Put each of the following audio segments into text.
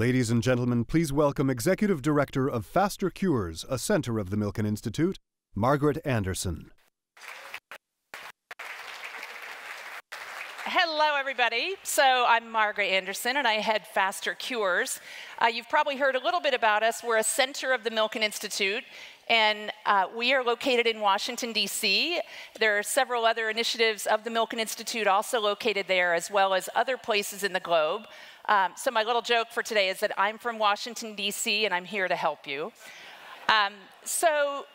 Ladies and gentlemen, please welcome Executive Director of Faster Cures, a center of the Milken Institute, Margaret Anderson. Hello, everybody. So I'm Margaret Anderson, and I head Faster Cures. Uh, you've probably heard a little bit about us. We're a center of the Milken Institute, and uh, we are located in Washington, D.C. There are several other initiatives of the Milken Institute also located there, as well as other places in the globe. Um, so my little joke for today is that I'm from Washington, D.C., and I'm here to help you. Um, so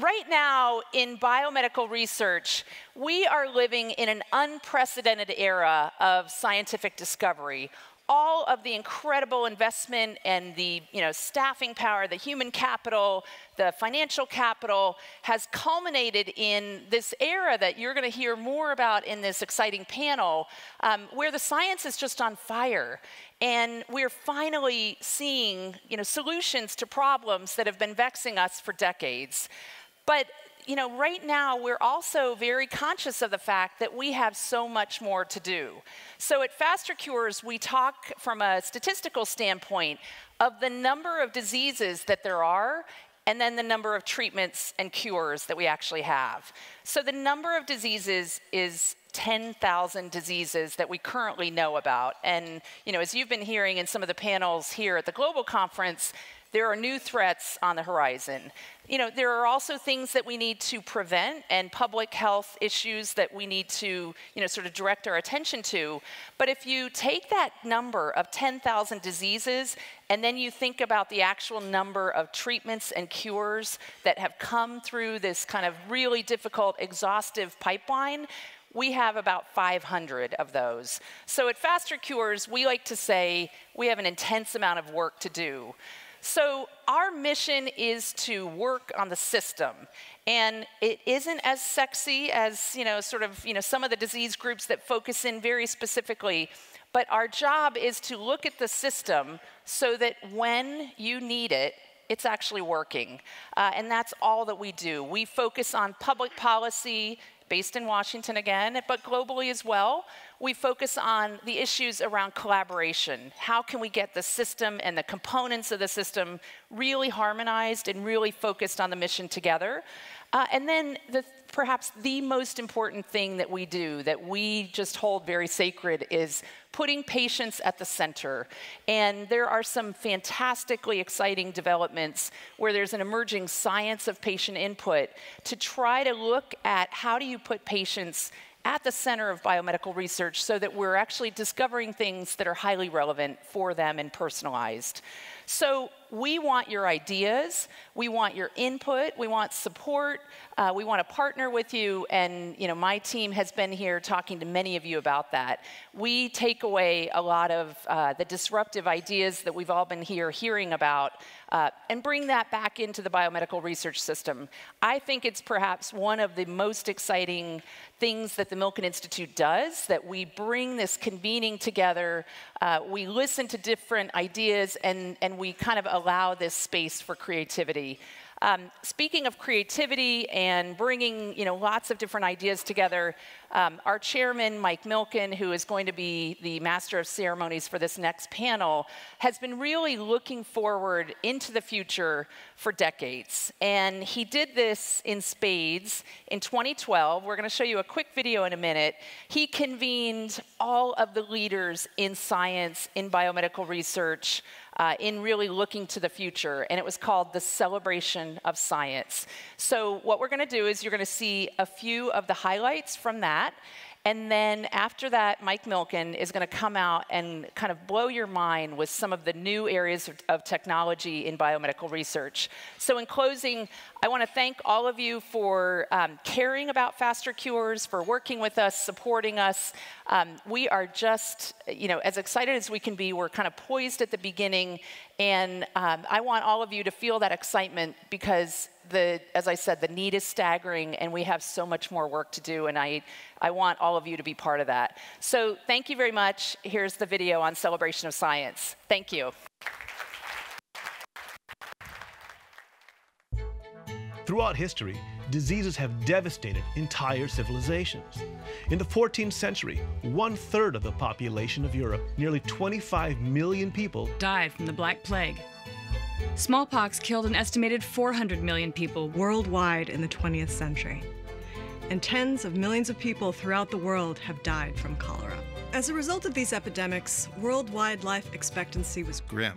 right now in biomedical research, we are living in an unprecedented era of scientific discovery all of the incredible investment and the you know, staffing power, the human capital, the financial capital has culminated in this era that you're going to hear more about in this exciting panel, um, where the science is just on fire. And we're finally seeing you know, solutions to problems that have been vexing us for decades. But you know, right now we're also very conscious of the fact that we have so much more to do. So at Faster Cures, we talk from a statistical standpoint of the number of diseases that there are and then the number of treatments and cures that we actually have. So the number of diseases is 10,000 diseases that we currently know about. And you know, as you've been hearing in some of the panels here at the Global Conference, there are new threats on the horizon. You know, there are also things that we need to prevent and public health issues that we need to, you know, sort of direct our attention to. But if you take that number of 10,000 diseases and then you think about the actual number of treatments and cures that have come through this kind of really difficult, exhaustive pipeline, we have about 500 of those. So at Faster Cures, we like to say we have an intense amount of work to do. So our mission is to work on the system. And it isn't as sexy as, you know, sort of, you know, some of the disease groups that focus in very specifically. But our job is to look at the system so that when you need it, it's actually working. Uh, and that's all that we do. We focus on public policy, based in Washington again, but globally as well. We focus on the issues around collaboration. How can we get the system and the components of the system really harmonized and really focused on the mission together? Uh, and then the, perhaps the most important thing that we do that we just hold very sacred is putting patients at the center. And there are some fantastically exciting developments where there's an emerging science of patient input to try to look at how do you put patients at the center of biomedical research so that we're actually discovering things that are highly relevant for them and personalized. So we want your ideas, we want your input, we want support, uh, we want to partner with you, and you know my team has been here talking to many of you about that. We take away a lot of uh, the disruptive ideas that we've all been here hearing about uh, and bring that back into the biomedical research system. I think it's perhaps one of the most exciting things that the Milken Institute does, that we bring this convening together, uh, we listen to different ideas, and, and we kind of allow this space for creativity. Um, speaking of creativity and bringing you know, lots of different ideas together, um, our chairman, Mike Milken, who is going to be the master of ceremonies for this next panel, has been really looking forward into the future for decades. And he did this in spades in 2012. We're going to show you a quick video in a minute. He convened all of the leaders in science, in biomedical research, uh, in really looking to the future, and it was called The Celebration of Science. So, what we're going to do is you're going to see a few of the highlights from that. And then after that, Mike Milken is going to come out and kind of blow your mind with some of the new areas of, of technology in biomedical research. So, in closing, I want to thank all of you for um, caring about Faster Cures, for working with us, supporting us. Um, we are just, you know, as excited as we can be. We're kind of poised at the beginning, and um, I want all of you to feel that excitement because the, as I said, the need is staggering and we have so much more work to do and I, I want all of you to be part of that. So thank you very much. Here's the video on Celebration of Science. Thank you. Throughout history, diseases have devastated entire civilizations. In the 14th century, one third of the population of Europe, nearly 25 million people, died from the Black Plague. Smallpox killed an estimated 400 million people worldwide in the 20th century. And tens of millions of people throughout the world have died from cholera. As a result of these epidemics, worldwide life expectancy was grim.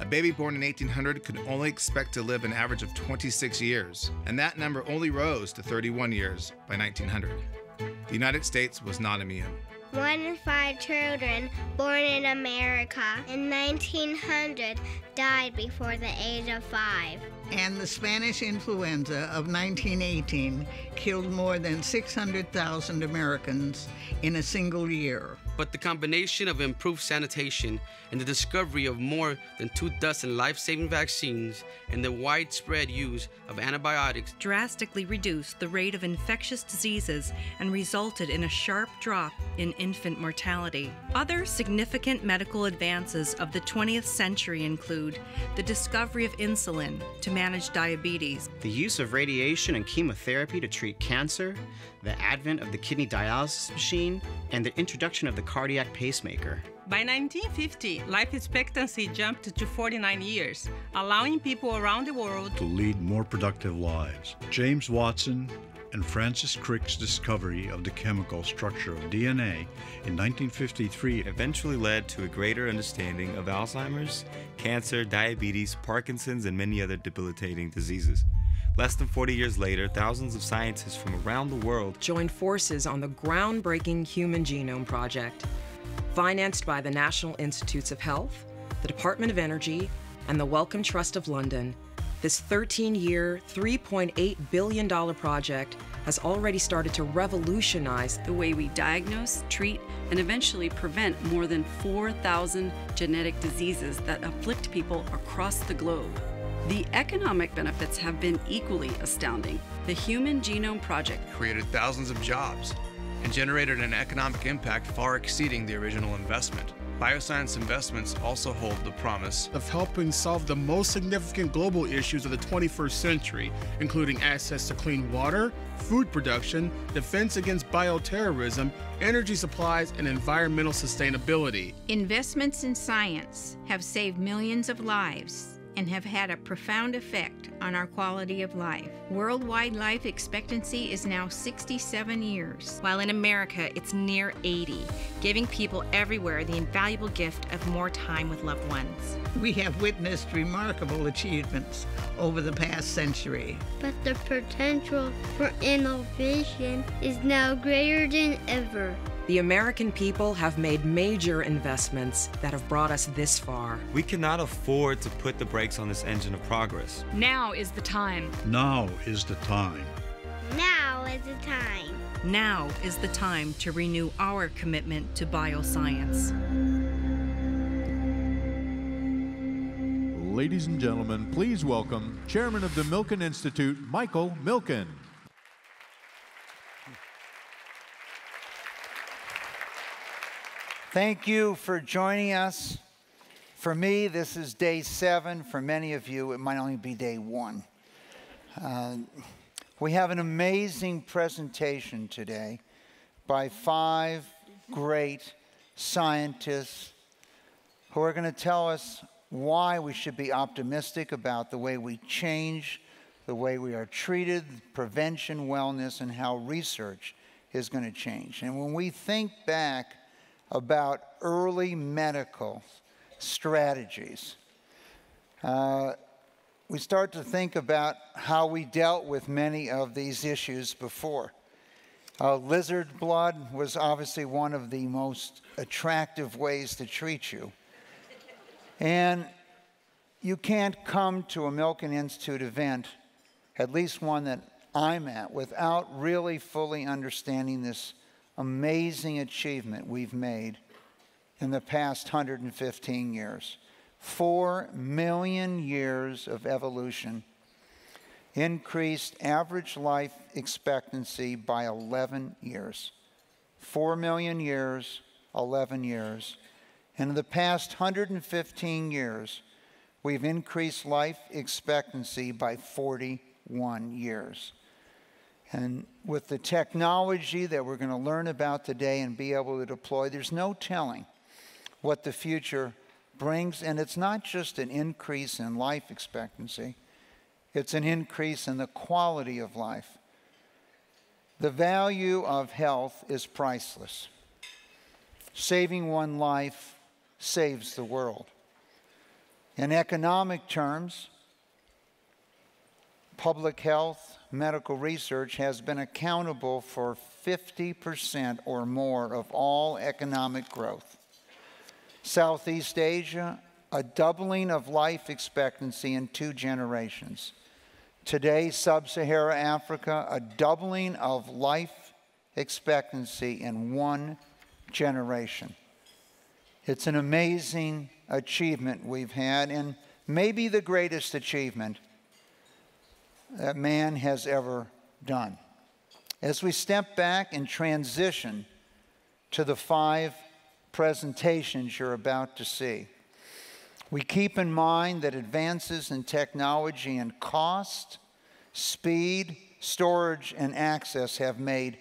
A baby born in 1800 could only expect to live an average of 26 years, and that number only rose to 31 years by 1900. The United States was not immune. One in five children born in America in 1900 died before the age of five. And the Spanish influenza of 1918 killed more than 600,000 Americans in a single year. But the combination of improved sanitation and the discovery of more than two dozen life saving vaccines and the widespread use of antibiotics drastically reduced the rate of infectious diseases and resulted in a sharp drop in infant mortality. Other significant medical advances of the 20th century include the discovery of insulin to manage diabetes, the use of radiation and chemotherapy to treat cancer, the advent of the kidney dialysis machine, and the introduction of the cardiac pacemaker. By 1950, life expectancy jumped to 49 years, allowing people around the world to lead more productive lives. James Watson and Francis Crick's discovery of the chemical structure of DNA in 1953 eventually led to a greater understanding of Alzheimer's, cancer, diabetes, Parkinson's, and many other debilitating diseases. Less than 40 years later, thousands of scientists from around the world joined forces on the groundbreaking Human Genome Project. Financed by the National Institutes of Health, the Department of Energy, and the Wellcome Trust of London, this 13 year, $3.8 billion project has already started to revolutionize the way we diagnose, treat, and eventually prevent more than 4,000 genetic diseases that afflict people across the globe. The economic benefits have been equally astounding. The Human Genome Project created thousands of jobs and generated an economic impact far exceeding the original investment. Bioscience investments also hold the promise of helping solve the most significant global issues of the 21st century, including access to clean water, food production, defense against bioterrorism, energy supplies, and environmental sustainability. Investments in science have saved millions of lives and have had a profound effect on our quality of life. Worldwide life expectancy is now 67 years, while in America it's near 80, giving people everywhere the invaluable gift of more time with loved ones. We have witnessed remarkable achievements over the past century. But the potential for innovation is now greater than ever. The American people have made major investments that have brought us this far. We cannot afford to put the brakes on this engine of progress. Now is the time. Now is the time. Now is the time. Now is the time to renew our commitment to bioscience. Ladies and gentlemen, please welcome Chairman of the Milken Institute, Michael Milken. Thank you for joining us. For me, this is day seven. For many of you, it might only be day one. Uh, we have an amazing presentation today by five great scientists who are going to tell us why we should be optimistic about the way we change, the way we are treated, prevention, wellness, and how research is going to change. And when we think back about early medical strategies. Uh, we start to think about how we dealt with many of these issues before. Uh, lizard blood was obviously one of the most attractive ways to treat you. And you can't come to a Milken Institute event, at least one that I'm at, without really fully understanding this amazing achievement we've made in the past 115 years. Four million years of evolution increased average life expectancy by 11 years. Four million years, 11 years. And in the past 115 years, we've increased life expectancy by 41 years. And with the technology that we're going to learn about today and be able to deploy, there's no telling what the future brings. And it's not just an increase in life expectancy, it's an increase in the quality of life. The value of health is priceless. Saving one life saves the world. In economic terms, public health, medical research has been accountable for 50% or more of all economic growth. Southeast Asia, a doubling of life expectancy in two generations. Today, Sub Saharan Africa, a doubling of life expectancy in one generation. It's an amazing achievement we've had, and maybe the greatest achievement that man has ever done. As we step back and transition to the five presentations you're about to see, we keep in mind that advances in technology and cost, speed, storage, and access have made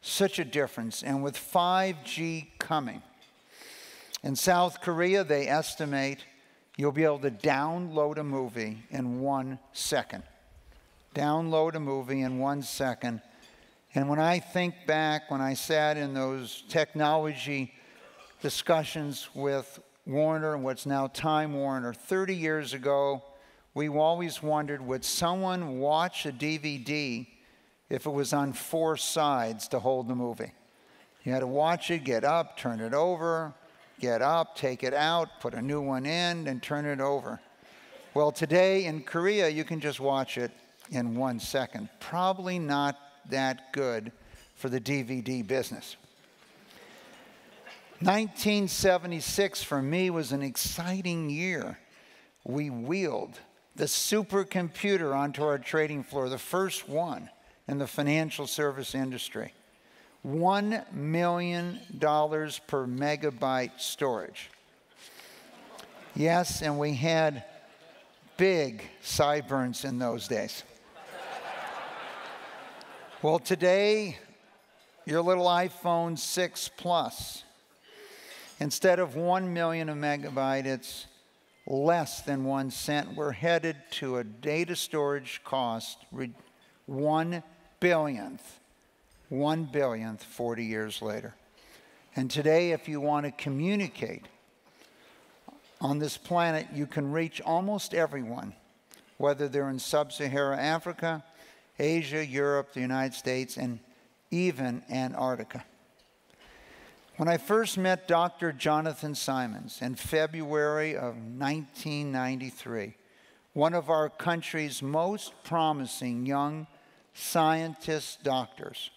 such a difference. And with 5G coming, in South Korea, they estimate you'll be able to download a movie in one second. Download a movie in one second. And when I think back, when I sat in those technology discussions with Warner and what's now Time Warner 30 years ago, we always wondered would someone watch a DVD if it was on four sides to hold the movie? You had to watch it, get up, turn it over, get up, take it out, put a new one in, and turn it over. Well, today in Korea, you can just watch it in one second. Probably not that good for the DVD business. 1976 for me was an exciting year. We wheeled the supercomputer onto our trading floor, the first one in the financial service industry. $1 million per megabyte storage. Yes, and we had big sideburns in those days. Well, today, your little iPhone 6 Plus, instead of 1 million a megabyte, it's less than one cent. We're headed to a data storage cost, one billionth one billionth 40 years later. And today, if you want to communicate on this planet, you can reach almost everyone, whether they're in sub Saharan Africa, Asia, Europe, the United States, and even Antarctica. When I first met Dr. Jonathan Simons in February of 1993, one of our country's most promising young scientist doctors,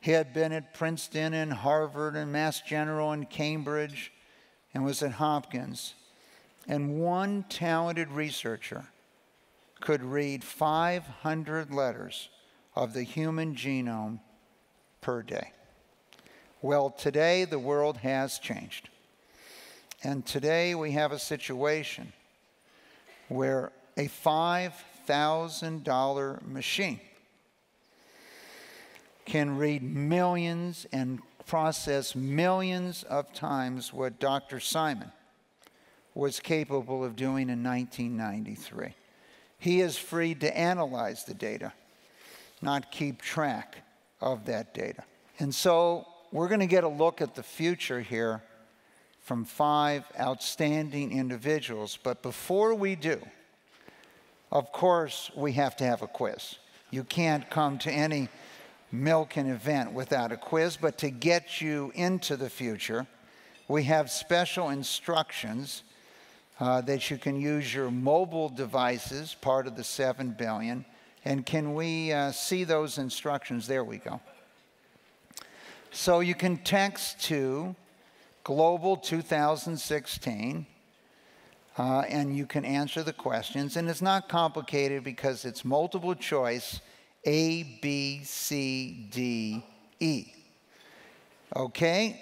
he had been at Princeton and Harvard and Mass General and Cambridge and was at Hopkins. And one talented researcher could read 500 letters of the human genome per day. Well, today the world has changed. And today we have a situation where a $5,000 machine can read millions and process millions of times what Dr. Simon was capable of doing in 1993. He is free to analyze the data, not keep track of that data. And so we're going to get a look at the future here from five outstanding individuals. But before we do, of course, we have to have a quiz. You can't come to any Milken event without a quiz, but to get you into the future, we have special instructions uh, that you can use your mobile devices, part of the 7 billion. And can we uh, see those instructions? There we go. So you can text to Global 2016. Uh, and you can answer the questions. And it's not complicated because it's multiple choice a, B, C, D, E. Okay?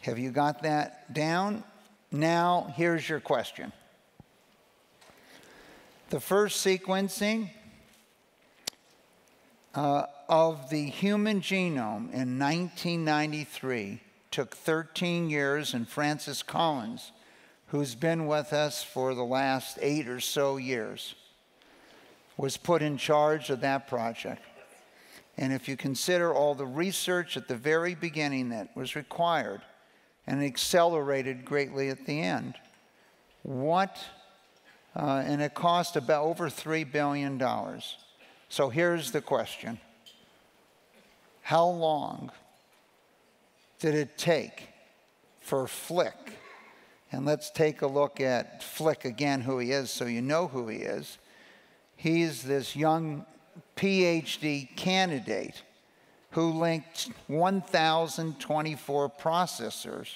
Have you got that down? Now, here's your question. The first sequencing uh, of the human genome in 1993 took 13 years, and Francis Collins, who's been with us for the last eight or so years, was put in charge of that project. And if you consider all the research at the very beginning that was required and accelerated greatly at the end, what, uh, and it cost about over $3 billion. So here's the question How long did it take for Flick? And let's take a look at Flick again, who he is, so you know who he is. He's this young PhD candidate who linked 1,024 processors.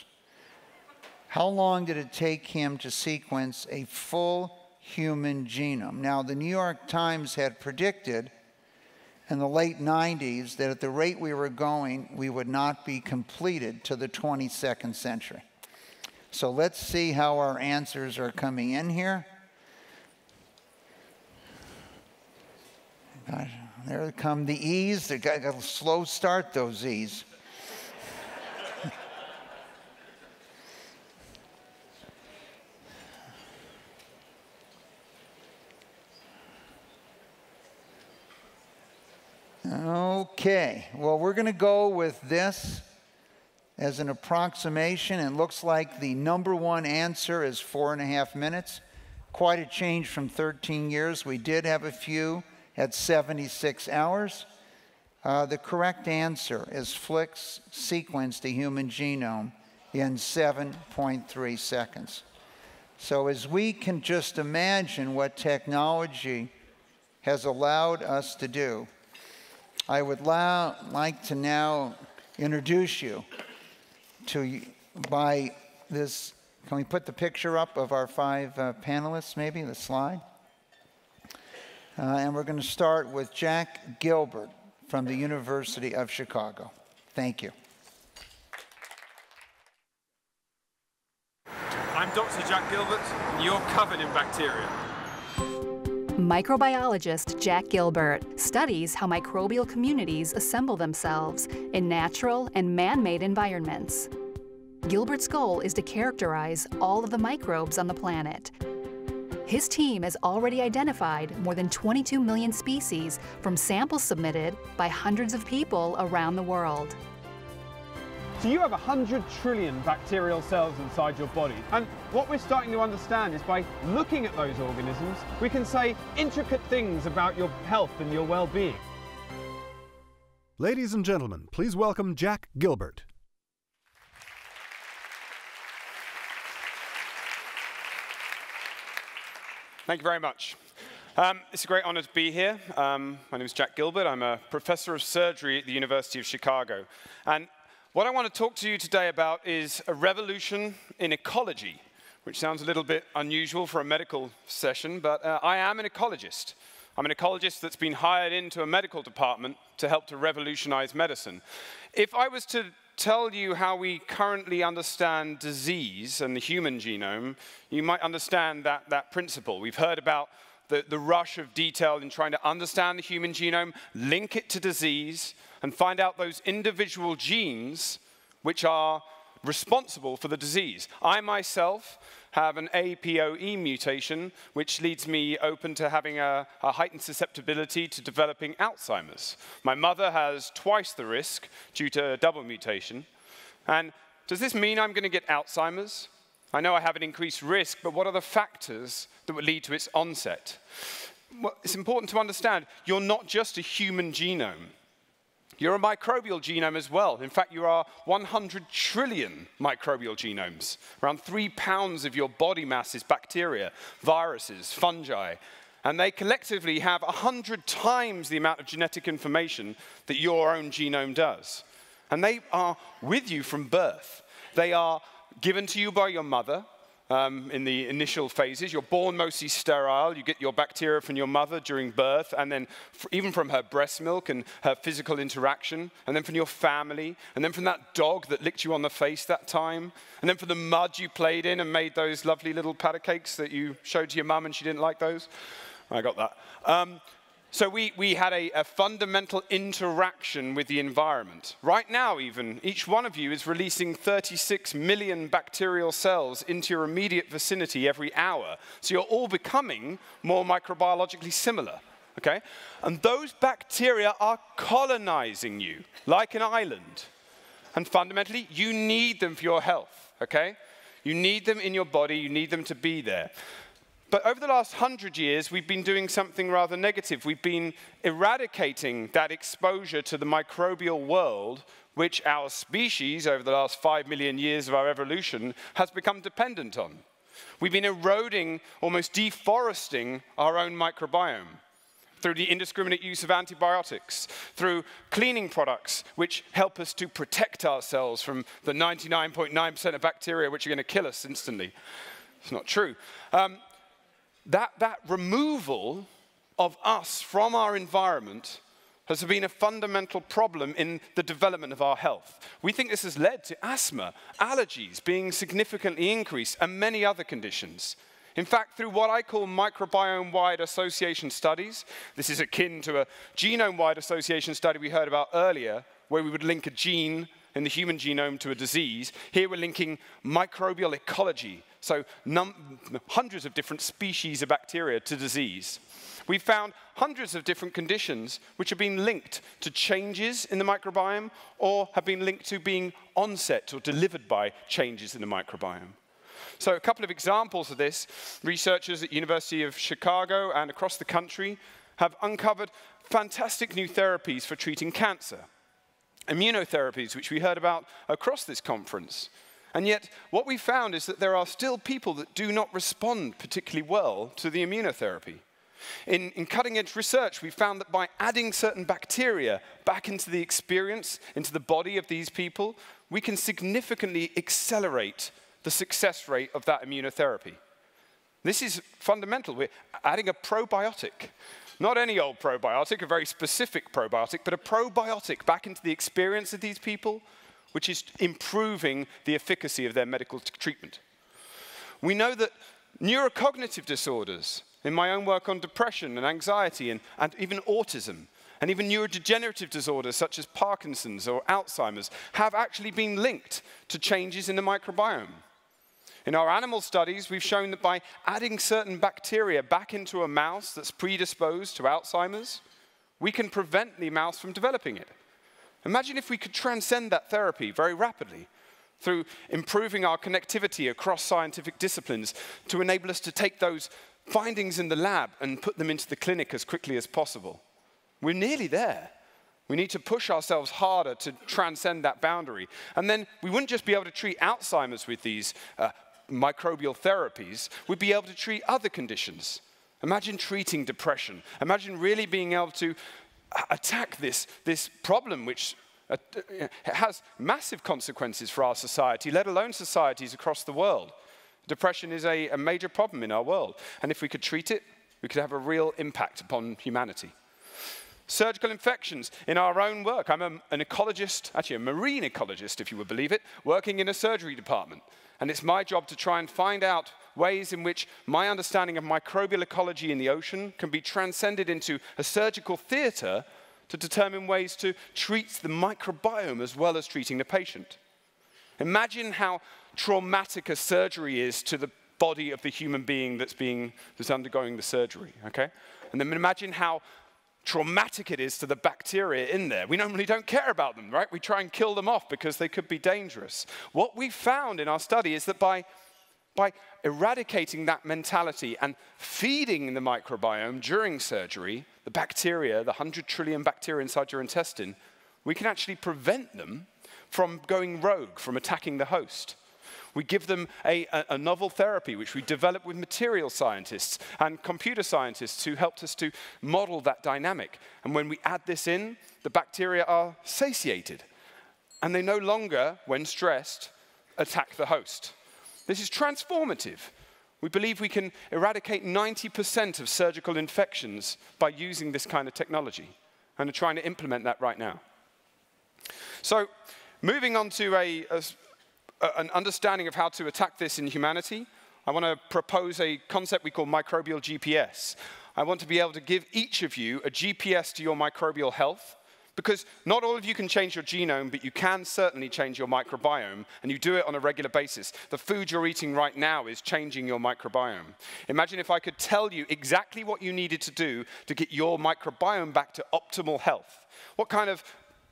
How long did it take him to sequence a full human genome? Now, the New York Times had predicted in the late 90s that at the rate we were going, we would not be completed to the 22nd century. So let's see how our answers are coming in here. Gosh, there come the E's. They got a slow start, those E's. Okay, well, we're going to go with this as an approximation. It looks like the number one answer is four and a half minutes. Quite a change from 13 years. We did have a few at 76 hours. Uh, the correct answer is Flick's sequenced the human genome in 7.3 seconds. So, as we can just imagine what technology has allowed us to do, I would like to now introduce you to by this. Can we put the picture up of our five uh, panelists, maybe the slide? Uh, and we're going to start with Jack Gilbert from the University of Chicago. Thank you. I'm Dr. Jack Gilbert, and you're covered in bacteria. Microbiologist Jack Gilbert studies how microbial communities assemble themselves in natural and man made environments. Gilbert's goal is to characterize all of the microbes on the planet his team has already identified more than 22 million species from samples submitted by hundreds of people around the world. So you have 100 trillion bacterial cells inside your body. And what we're starting to understand is by looking at those organisms, we can say intricate things about your health and your well-being. Ladies and gentlemen, please welcome Jack Gilbert. Thank you very much. Um, it's a great honor to be here. Um, my name is Jack Gilbert. I'm a professor of surgery at the University of Chicago. And what I want to talk to you today about is a revolution in ecology, which sounds a little bit unusual for a medical session, but uh, I am an ecologist. I'm an ecologist that's been hired into a medical department to help to revolutionize medicine. If I was to tell you how we currently understand disease and the human genome, you might understand that, that principle. We've heard about the, the rush of detail in trying to understand the human genome, link it to disease, and find out those individual genes which are responsible for the disease. I myself have an APOE mutation, which leads me open to having a, a, heightened susceptibility to developing Alzheimer's. My mother has twice the risk due to a double mutation. And does this mean I'm going to get Alzheimer's? I know I have an increased risk, but what are the factors that would lead to its onset? Well, it's important to understand you're not just a human genome. You're a microbial genome as well. In fact, you are 100 trillion microbial genomes. Around three pounds of your body mass is bacteria, viruses, fungi. And they collectively have 100 times the amount of genetic information that your own genome does. And they are with you from birth. They are given to you by your mother, um, in the initial phases. You're born mostly sterile. You get your bacteria from your mother during birth, and then even from her breast milk and her physical interaction, and then from your family, and then from that dog that licked you on the face that time, and then from the mud you played in and made those lovely little patty cakes that you showed to your mum and she didn't like those. I got that. Um, So we, we had a, a, fundamental interaction with the environment. Right now, even, each one of you is releasing 36 million bacterial cells into your immediate vicinity every hour. So you're all becoming more microbiologically similar. Okay? And those bacteria are colonizing you like an island. And fundamentally, you need them for your health. Okay? You need them in your body, you need them to be there. But over the last hundred years, we've been doing something rather negative. We've been eradicating that exposure to the microbial world, which our species, over the last five million years of our evolution, has become dependent on. We've been eroding, almost deforesting our own microbiome through the indiscriminate use of antibiotics, through cleaning products which help us to protect ourselves from the 99.9% of bacteria which are going to kill us instantly. It's not true. Um, that, that removal of us from our environment has been a fundamental problem in the development of our health. We think this has led to asthma, allergies being significantly increased, and many other conditions. In fact, through what I call microbiome wide association studies, this is akin to a genome wide association study we heard about earlier, where we would link a gene in the human genome to a disease. Here we're linking microbial ecology, so hundreds of different species of bacteria to disease. We've found hundreds of different conditions which have been linked to changes in the microbiome or have been linked to being onset or delivered by changes in the microbiome. So a couple of examples of this, researchers at University of Chicago and across the country have uncovered fantastic new therapies for treating cancer immunotherapies, which we heard about across this conference. And yet, what we found is that there are still people that do not respond particularly well to the immunotherapy. In, in cutting edge research, we found that by adding certain bacteria back into the experience, into the body of these people, we can significantly accelerate the success rate of that immunotherapy. This is fundamental. We're adding a probiotic not any old probiotic, a very specific probiotic, but a probiotic back into the experience of these people, which is improving the efficacy of their medical treatment. We know that neurocognitive disorders, in my own work on depression and anxiety and, and even autism, and even neurodegenerative disorders such as Parkinson's or Alzheimer's, have actually been linked to changes in the microbiome. In our animal studies, we've shown that by adding certain bacteria back into a mouse that's predisposed to Alzheimer's, we can prevent the mouse from developing it. Imagine if we could transcend that therapy very rapidly through improving our connectivity across scientific disciplines to enable us to take those findings in the lab and put them into the clinic as quickly as possible. We're nearly there. We need to push ourselves harder to transcend that boundary. And then we wouldn't just be able to treat Alzheimer's with these uh, microbial therapies, we'd be able to treat other conditions. Imagine treating depression. Imagine really being able to attack this, this problem which uh, has massive consequences for our society, let alone societies across the world. Depression is a, a major problem in our world. And if we could treat it, we could have a real impact upon humanity. Surgical infections in our own work. I'm a, an ecologist, actually a marine ecologist, if you would believe it, working in a surgery department. And it's my job to try and find out ways in which my understanding of microbial ecology in the ocean can be transcended into a surgical theatre to determine ways to treat the microbiome as well as treating the patient. Imagine how traumatic a surgery is to the body of the human being that's, being, that's undergoing the surgery, okay? And then imagine how traumatic it is to the bacteria in there. We normally don't care about them, right? We try and kill them off because they could be dangerous. What we found in our study is that by, by eradicating that mentality and feeding the microbiome during surgery, the bacteria, the 100 trillion bacteria inside your intestine, we can actually prevent them from going rogue, from attacking the host. We give them a, a, novel therapy, which we developed with material scientists and computer scientists who helped us to model that dynamic. And when we add this in, the bacteria are satiated. And they no longer, when stressed, attack the host. This is transformative. We believe we can eradicate 90% of surgical infections by using this kind of technology and are trying to implement that right now. So, moving on to a, a, an understanding of how to attack this in humanity, I want to propose a concept we call microbial GPS. I want to be able to give each of you a GPS to your microbial health because not all of you can change your genome, but you can certainly change your microbiome, and you do it on a regular basis. The food you're eating right now is changing your microbiome. Imagine if I could tell you exactly what you needed to do to get your microbiome back to optimal health. What kind of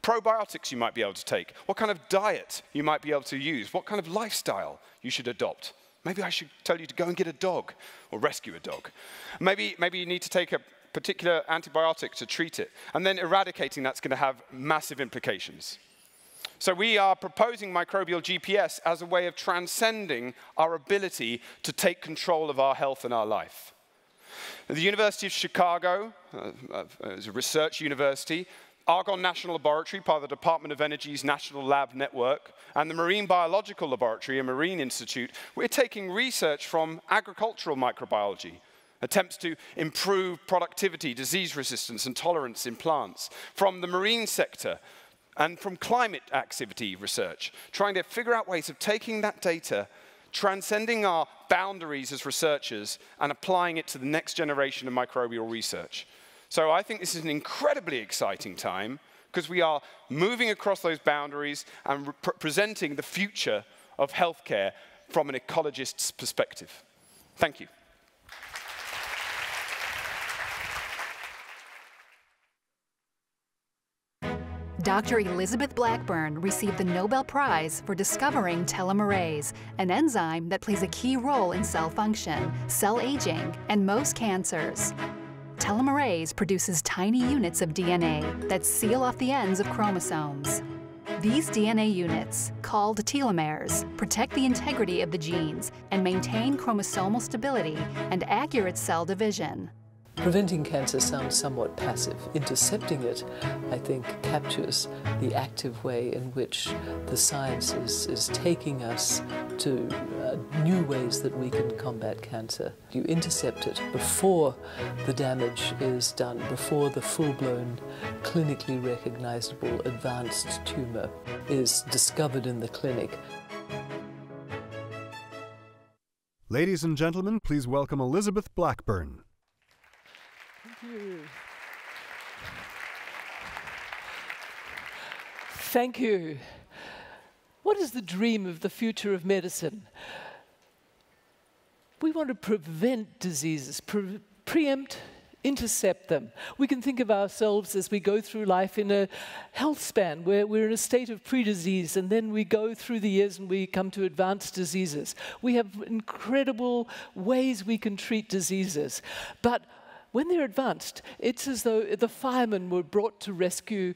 probiotics you might be able to take, what kind of diet you might be able to use, what kind of lifestyle you should adopt. Maybe I should tell you to go and get a dog or rescue a dog. Maybe, maybe you need to take a particular antibiotic to treat it. And then eradicating that's going to have massive implications. So we are proposing microbial GPS as a way of transcending our ability to take control of our health and our life. The University of Chicago uh, uh, is a research university. Argonne National Laboratory, part of the Department of Energy's National Lab Network, and the Marine Biological Laboratory and Marine Institute, we're taking research from agricultural microbiology, attempts to improve productivity, disease resistance, and tolerance in plants, from the marine sector, and from climate activity research, trying to figure out ways of taking that data, transcending our boundaries as researchers, and applying it to the next generation of microbial research. So I think this is an incredibly exciting time because we are moving across those boundaries and presenting the future of healthcare from an ecologist's perspective. Thank you. Dr. Elizabeth Blackburn received the Nobel Prize for discovering telomerase, an enzyme that plays a key role in cell function, cell aging, and most cancers. Telomerase produces tiny units of DNA that seal off the ends of chromosomes. These DNA units, called telomeres, protect the integrity of the genes and maintain chromosomal stability and accurate cell division. Preventing cancer sounds somewhat passive. Intercepting it, I think, captures the active way in which the science is, is taking us to uh, new ways that we can combat cancer. You intercept it before the damage is done, before the full-blown, clinically recognizable advanced tumor is discovered in the clinic. Ladies and gentlemen, please welcome Elizabeth Blackburn. You. Thank you. What is the dream of the future of medicine? We want to prevent diseases, pre preempt, intercept them. We can think of ourselves as we go through life in a health span where we're in a state of pre-disease and then we go through the years and we come to advanced diseases. We have incredible ways we can treat diseases. But when they're advanced, it's as though the firemen were brought to rescue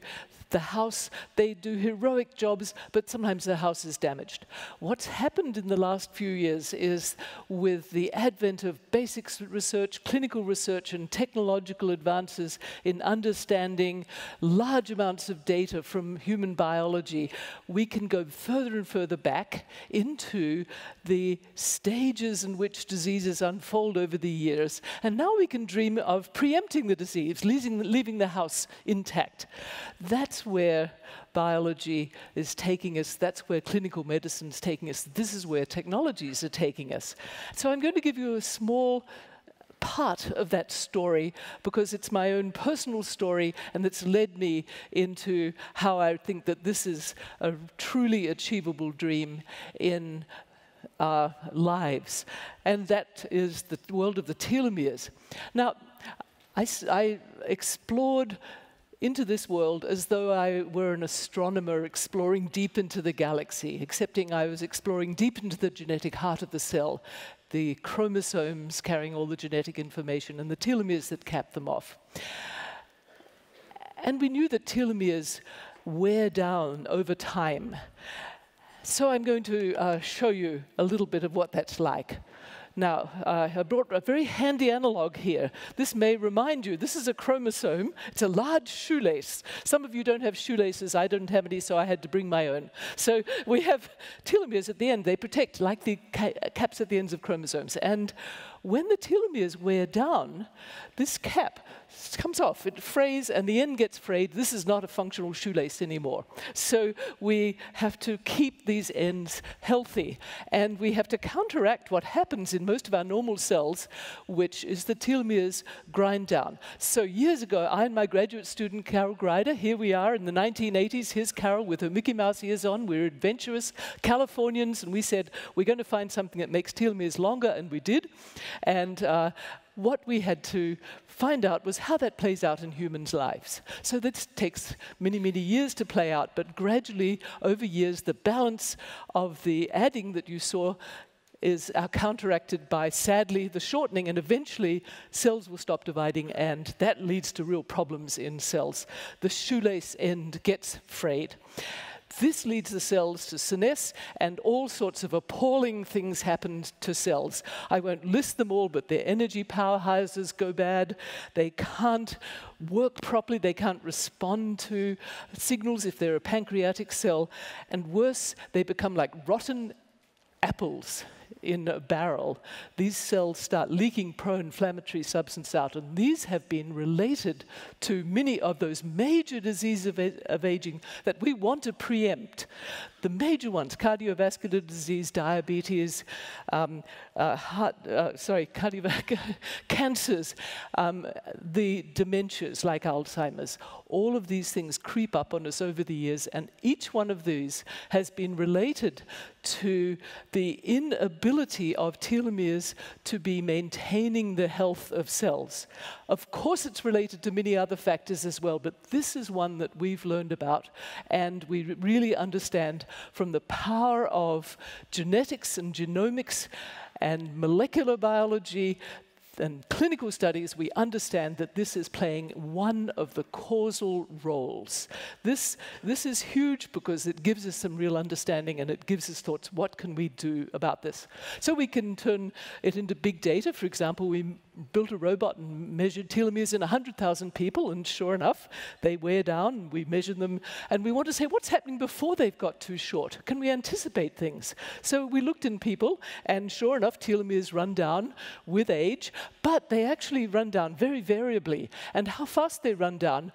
the house. They do heroic jobs, but sometimes the house is damaged. What's happened in the last few years is with the advent of basic research, clinical research, and technological advances in understanding large amounts of data from human biology, we can go further and further back into the stages in which diseases unfold over the years. And now we can dream of preempting the disease, leaving, leaving the house intact. That's where biology is taking us. That's where clinical medicine is taking us. This is where technologies are taking us. So I'm going to give you a small part of that story because it's my own personal story and it's led me into how I think that this is a truly achievable dream in our lives. And that is the world of the telomeres. Now, I, I explored into this world as though I were an astronomer exploring deep into the galaxy, excepting I was exploring deep into the genetic heart of the cell, the chromosomes carrying all the genetic information and the telomeres that cap them off. And we knew that telomeres wear down over time. So I'm going to uh, show you a little bit of what that's like. Now, uh, I brought a very handy analog here. This may remind you, this is a chromosome. It's a large shoelace. Some of you don't have shoelaces. I don't have any, so I had to bring my own. So we have telomeres at the end. They protect, like the ca caps at the ends of chromosomes. And when the telomeres wear down, this cap comes off, it frays, and the end gets frayed. This is not a functional shoelace anymore. So we have to keep these ends healthy, and we have to counteract what happens in most of our normal cells, which is the telomeres grind down. So years ago, I and my graduate student, Carol Greider, here we are in the 1980s. Here's Carol with her Mickey Mouse ears on. We're adventurous Californians, and we said, we're going to find something that makes telomeres longer, and we did. And uh, what we had to find out was how that plays out in humans' lives. So this takes many, many years to play out, but gradually, over years, the balance of the adding that you saw is uh, counteracted by, sadly, the shortening, and eventually cells will stop dividing, and that leads to real problems in cells. The shoelace end gets frayed. This leads the cells to senesce, and all sorts of appalling things happen to cells. I won't list them all, but their energy powerhouses go bad. They can't work properly, they can't respond to signals if they're a pancreatic cell, and worse, they become like rotten apples in a barrel, these cells start leaking pro-inflammatory substance out, and these have been related to many of those major diseases of, of aging that we want to preempt. The major ones, cardiovascular disease, diabetes, um, uh, heart, uh, sorry, cardiovascular cancers, um, the dementias like Alzheimer's, all of these things creep up on us over the years, and each one of these has been related to the inability of telomeres to be maintaining the health of cells. Of course, it's related to many other factors as well, but this is one that we've learned about, and we really understand from the power of genetics and genomics and molecular biology and clinical studies, we understand that this is playing one of the causal roles. This, this is huge because it gives us some real understanding and it gives us thoughts, what can we do about this? So we can turn it into big data. For example, we built a robot and measured telomeres in 100,000 people, and sure enough, they wear down. We measure them, and we want to say, what's happening before they've got too short? Can we anticipate things? So we looked in people, and sure enough, telomeres run down with age, but they actually run down very variably. And how fast they run down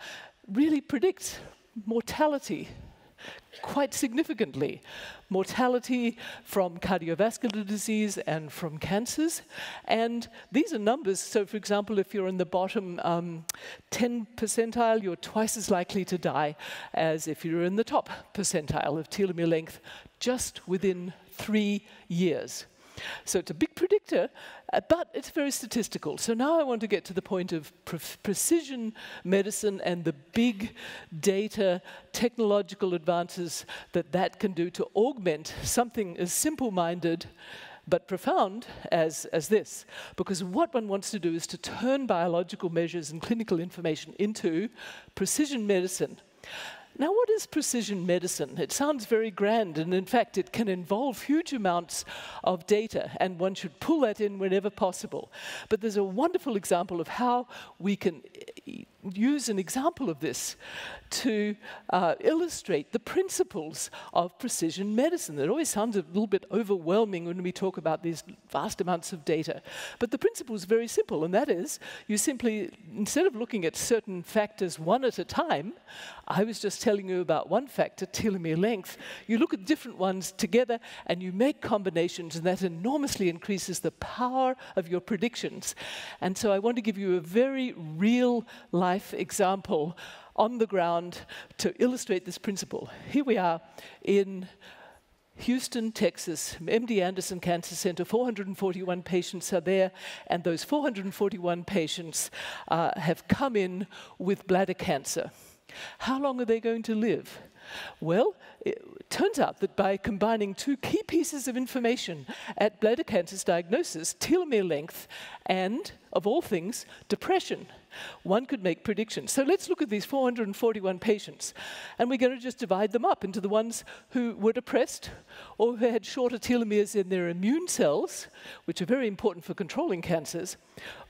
really predicts mortality quite significantly. Mortality from cardiovascular disease and from cancers. And these are numbers. So, for example, if you're in the bottom um, 10 percentile, you're twice as likely to die as if you're in the top percentile of telomere length just within three years. So it's a big predictor, uh, but it's very statistical. So now I want to get to the point of pre precision medicine and the big data technological advances that that can do to augment something as simple-minded but profound as, as this. Because what one wants to do is to turn biological measures and clinical information into precision medicine. Now, what is precision medicine? It sounds very grand, and in fact, it can involve huge amounts of data, and one should pull that in whenever possible. But there's a wonderful example of how we can use an example of this to uh, illustrate the principles of precision medicine. It always sounds a little bit overwhelming when we talk about these vast amounts of data. But the principle is very simple, and that is you simply, instead of looking at certain factors one at a time, I was just telling you about one factor, telomere length, you look at different ones together and you make combinations, and that enormously increases the power of your predictions. And so I want to give you a very real life example on the ground to illustrate this principle. Here we are in Houston, Texas, MD Anderson Cancer Center, 441 patients are there, and those 441 patients uh, have come in with bladder cancer. How long are they going to live? Well, it turns out that by combining two key pieces of information at bladder cancer's diagnosis, telomere length and, of all things, depression, one could make predictions. So let's look at these 441 patients, and we're going to just divide them up into the ones who were depressed or who had shorter telomeres in their immune cells, which are very important for controlling cancers,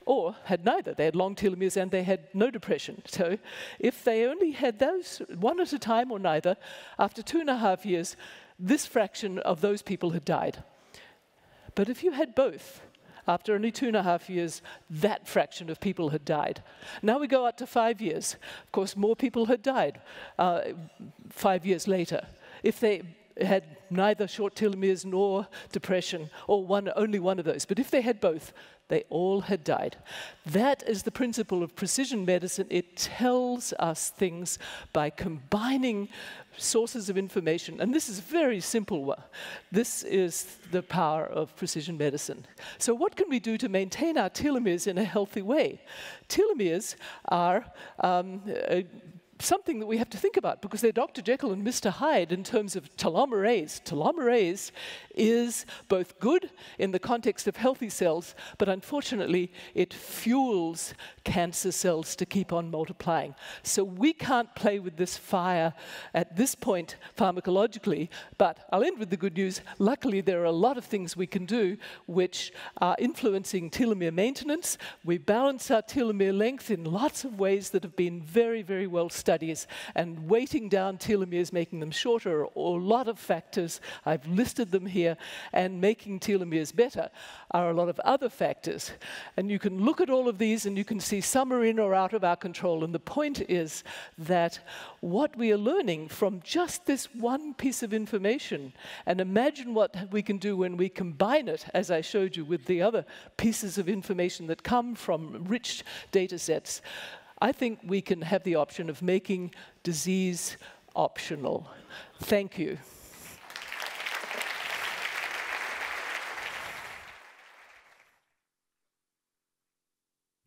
or had neither. They had long telomeres and they had no depression. So if they only had those, one at a time or neither, after two and a half years, this fraction of those people had died. But if you had both, after only two and a half years, that fraction of people had died. Now we go out to five years. Of course, more people had died uh, five years later. If they had neither short telomeres nor depression, or one, only one of those. But if they had both, they all had died. That is the principle of precision medicine. It tells us things by combining sources of information. And this is a very simple. one. This is the power of precision medicine. So what can we do to maintain our telomeres in a healthy way? Telomeres are um, something that we have to think about because they're Dr. Jekyll and Mr. Hyde in terms of telomerase. Telomerase is both good in the context of healthy cells, but unfortunately, it fuels cancer cells to keep on multiplying. So we can't play with this fire at this point pharmacologically, but I'll end with the good news. Luckily, there are a lot of things we can do which are influencing telomere maintenance. We balance our telomere length in lots of ways that have been very, very well studied studies, and weighting down telomeres, making them shorter, or a lot of factors. I've listed them here, and making telomeres better are a lot of other factors. And you can look at all of these and you can see some are in or out of our control. And the point is that what we are learning from just this one piece of information, and imagine what we can do when we combine it, as I showed you, with the other pieces of information that come from rich data sets, I think we can have the option of making disease optional. Thank you.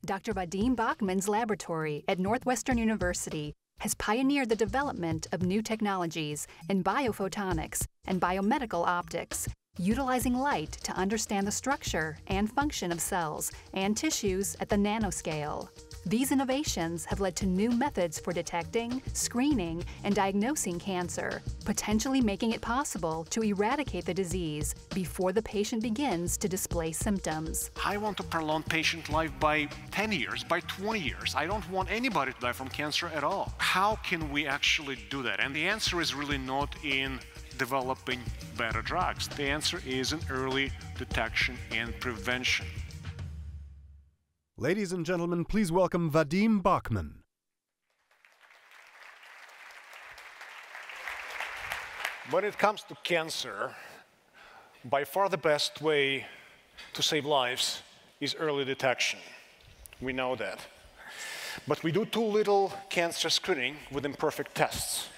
Dr. Vadim Backman's laboratory at Northwestern University has pioneered the development of new technologies in biophotonics and biomedical optics, utilizing light to understand the structure and function of cells and tissues at the nanoscale. These innovations have led to new methods for detecting, screening, and diagnosing cancer, potentially making it possible to eradicate the disease before the patient begins to display symptoms. I want to prolong patient life by 10 years, by 20 years. I don't want anybody to die from cancer at all. How can we actually do that? And the answer is really not in developing better drugs. The answer is in early detection and prevention. Ladies and gentlemen, please welcome Vadim Backman. When it comes to cancer, by far the best way to save lives is early detection. We know that. But we do too little cancer screening with imperfect tests.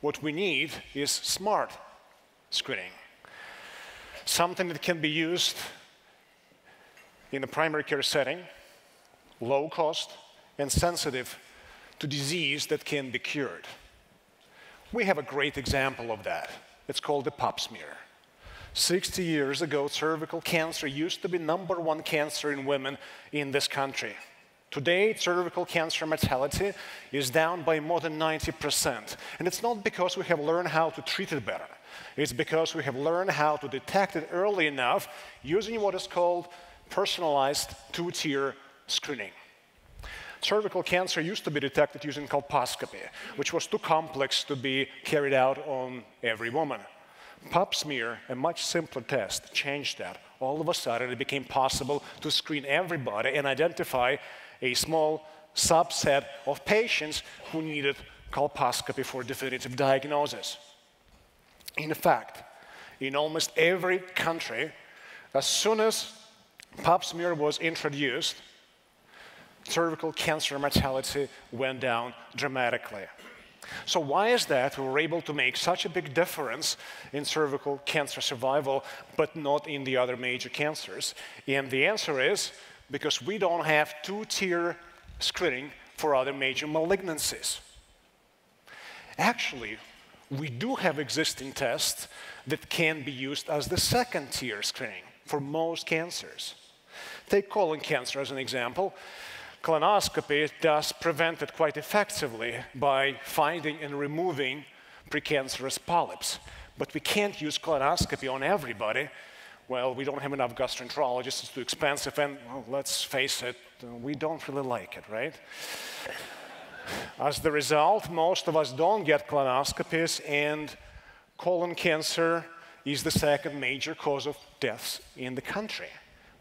What we need is smart screening. Something that can be used in a primary care setting low cost, and sensitive to disease that can be cured. We have a great example of that. It's called the pap smear. 60 years ago, cervical cancer used to be number one cancer in women in this country. Today, cervical cancer mortality is down by more than 90%. And it's not because we have learned how to treat it better. It's because we have learned how to detect it early enough using what is called personalized two-tier screening. Cervical cancer used to be detected using colposcopy, which was too complex to be carried out on every woman. Pap smear, a much simpler test, changed that. All of a sudden, it became possible to screen everybody and identify a small subset of patients who needed colposcopy for definitive diagnosis. In fact, in almost every country, as soon as pap smear was introduced, cervical cancer mortality went down dramatically. So why is that we were able to make such a big difference in cervical cancer survival, but not in the other major cancers? And the answer is because we don't have two-tier screening for other major malignancies. Actually, we do have existing tests that can be used as the second tier screening for most cancers. Take colon cancer as an example colonoscopy does prevent it quite effectively by finding and removing precancerous polyps. But we can't use colonoscopy on everybody. Well, we don't have enough gastroenterologists, it's too expensive, and well, let's face it, uh, we don't really like it, right? As the result, most of us don't get colonoscopies, and colon cancer is the second major cause of deaths in the country.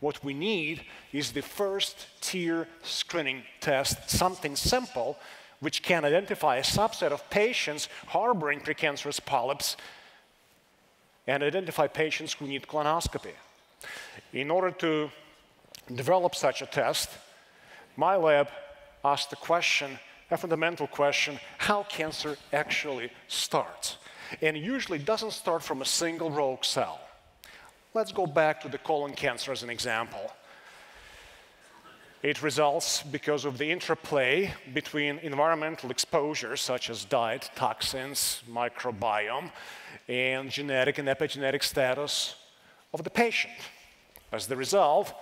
What we need is the first tier screening test, something simple, which can identify a subset of patients harboring precancerous polyps and identify patients who need colonoscopy. In order to develop such a test, my lab asked the question, a fundamental question, how cancer actually starts. And usually doesn't start from a single rogue cell. Let's go back to the colon cancer as an example. It results because of the interplay between environmental exposures such as diet, toxins, microbiome, and genetic and epigenetic status of the patient. As the result,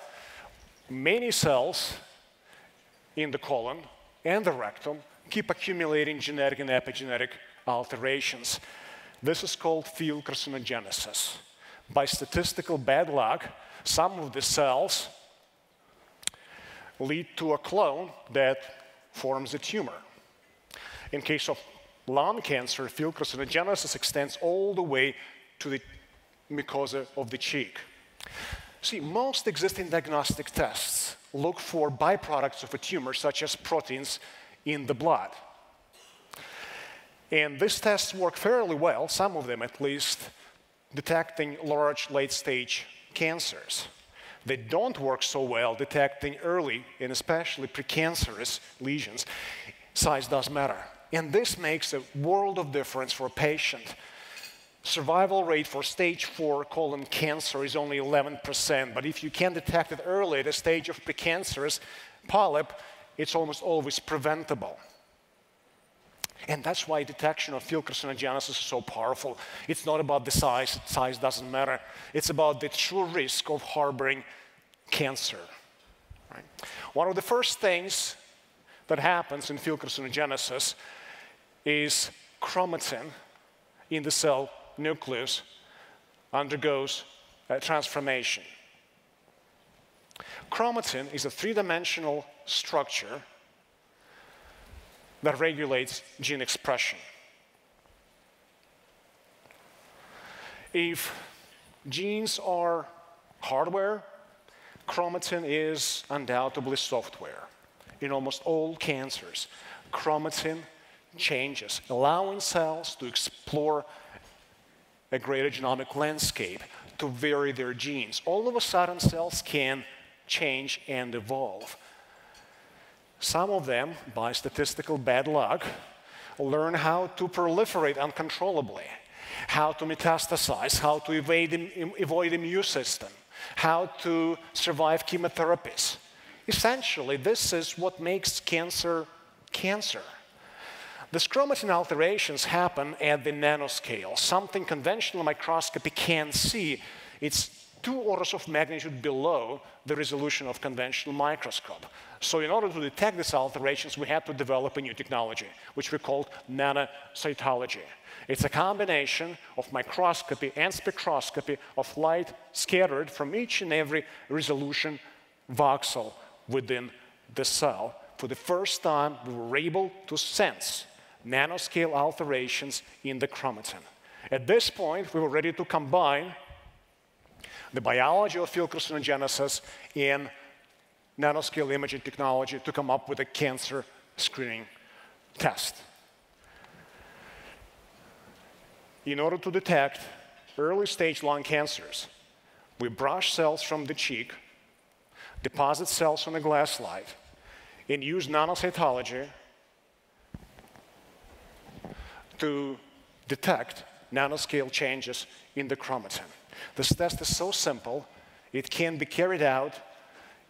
many cells in the colon and the rectum keep accumulating genetic and epigenetic alterations. This is called field carcinogenesis. By statistical bad luck, some of the cells lead to a clone that forms a tumor. In case of lung cancer, field carcinogenesis extends all the way to the mucosa of the cheek. See, most existing diagnostic tests look for byproducts of a tumor, such as proteins in the blood. And these tests work fairly well, some of them at least, detecting large late stage cancers. They don't work so well detecting early and especially precancerous lesions. Size does matter. And this makes a world of difference for a patient. Survival rate for stage 4 colon cancer is only 11%, but if you can detect it early at a stage of precancerous polyp, it's almost always preventable. And that's why detection of field carcinogenesis is so powerful. It's not about the size, size doesn't matter. It's about the true risk of harboring cancer. Right? One of the first things that happens in field carcinogenesis is chromatin in the cell nucleus undergoes a transformation. Chromatin is a three-dimensional structure that regulates gene expression. If genes are hardware, chromatin is undoubtedly software. In almost all cancers, chromatin changes, allowing cells to explore a greater genomic landscape, to vary their genes. All of a sudden, cells can change and evolve. Some of them, by statistical bad luck, learn how to proliferate uncontrollably, how to metastasize, how to evade, avoid immune system, how to survive chemotherapies. Essentially, this is what makes cancer cancer. The chromatin alterations happen at the nanoscale, something conventional microscopy can't see. It's two orders of magnitude below the resolution of conventional microscope. So in order to detect these alterations, we had to develop a new technology, which we called nanocytology. It's a combination of microscopy and spectroscopy of light scattered from each and every resolution voxel within the cell. For the first time, we were able to sense nanoscale alterations in the chromatin. At this point, we were ready to combine the biology of field carcinogenesis and nanoscale imaging technology to come up with a cancer screening test. In order to detect early stage lung cancers, we brush cells from the cheek, deposit cells on a glass slide, and use nanocytology to detect nanoscale changes in the chromatin. This test is so simple, it can be carried out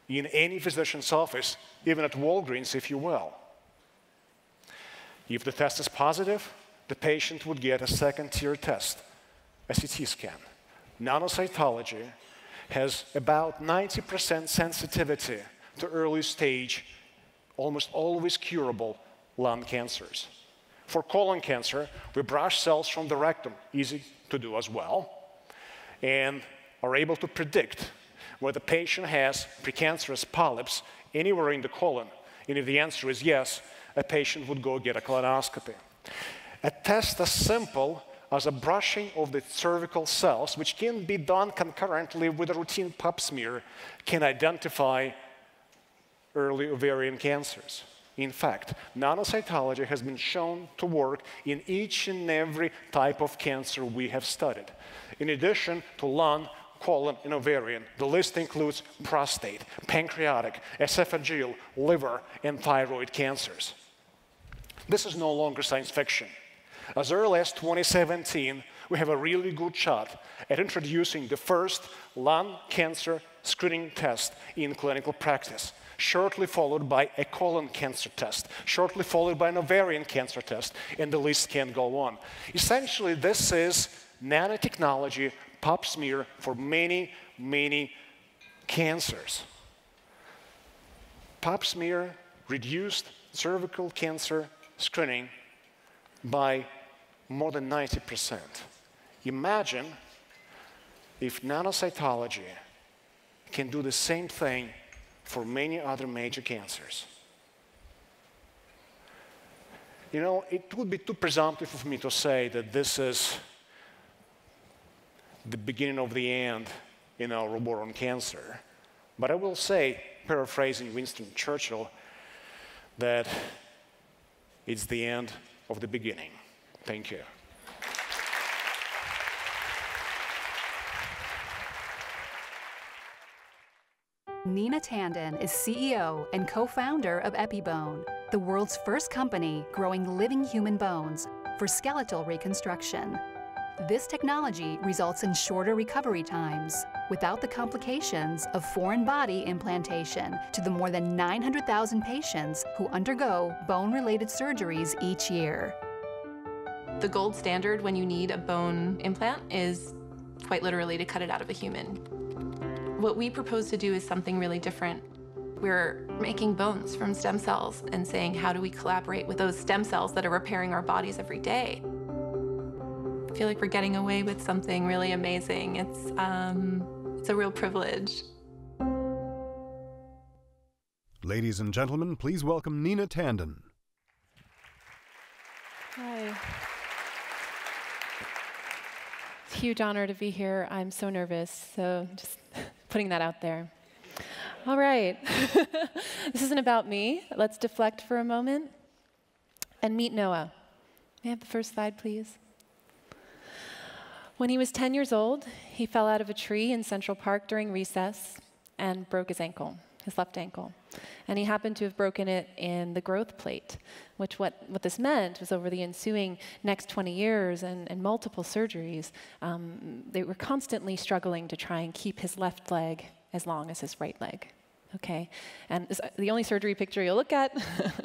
in any physician's office, even at Walgreens, if you will. If the test is positive, the patient would get a second tier test, a CT scan. Nanocytology has about 90% sensitivity to early stage, almost always curable lung cancers. For colon cancer, we brush cells from the rectum, easy to do as well, and are able to predict whether the patient has precancerous polyps anywhere in the colon. And if the answer is yes, a patient would go get a colonoscopy. A test as simple as a brushing of the cervical cells, which can be done concurrently with a routine pap smear, can identify early ovarian cancers. In fact, nanocytology has been shown to work in each and every type of cancer we have studied. In addition to lung, colon, and ovarian, the list includes prostate, pancreatic, esophageal, liver, and thyroid cancers. This is no longer science fiction. As early as 2017, we have a really good shot at introducing the first lung cancer screening test in clinical practice, shortly followed by a colon cancer test, shortly followed by an ovarian cancer test, and the list can go on. Essentially, this is nanotechnology pap smear for many, many cancers. Pap smear reduced cervical cancer screening by more than 90%. Imagine if nanocytology can do the same thing for many other major cancers. You know, it would be too presumptive of me to say that this is the beginning of the end in our war on cancer. But I will say, paraphrasing Winston Churchill, that it's the end of the beginning. Thank you. Nina Tandon is CEO and co founder of EpiBone, the world's first company growing living human bones for skeletal reconstruction. This technology results in shorter recovery times without the complications of foreign body implantation to the more than 900,000 patients who undergo bone related surgeries each year. The gold standard when you need a bone implant is quite literally to cut it out of a human. What we propose to do is something really different. We're making bones from stem cells and saying, how do we collaborate with those stem cells that are repairing our bodies every day? I feel like we're getting away with something really amazing. It's, um, it's a real privilege. Ladies and gentlemen, please welcome Nina Tandon. Hi. It's a huge honor to be here. I'm so nervous, so just putting that out there. All right. this isn't about me. Let's deflect for a moment and meet Noah. May I have the first slide, please? When he was 10 years old, he fell out of a tree in Central Park during recess and broke his ankle, his left ankle. And he happened to have broken it in the growth plate, which what, what this meant was over the ensuing next 20 years and, and multiple surgeries, um, they were constantly struggling to try and keep his left leg as long as his right leg. Okay? And this, the only surgery picture you'll look at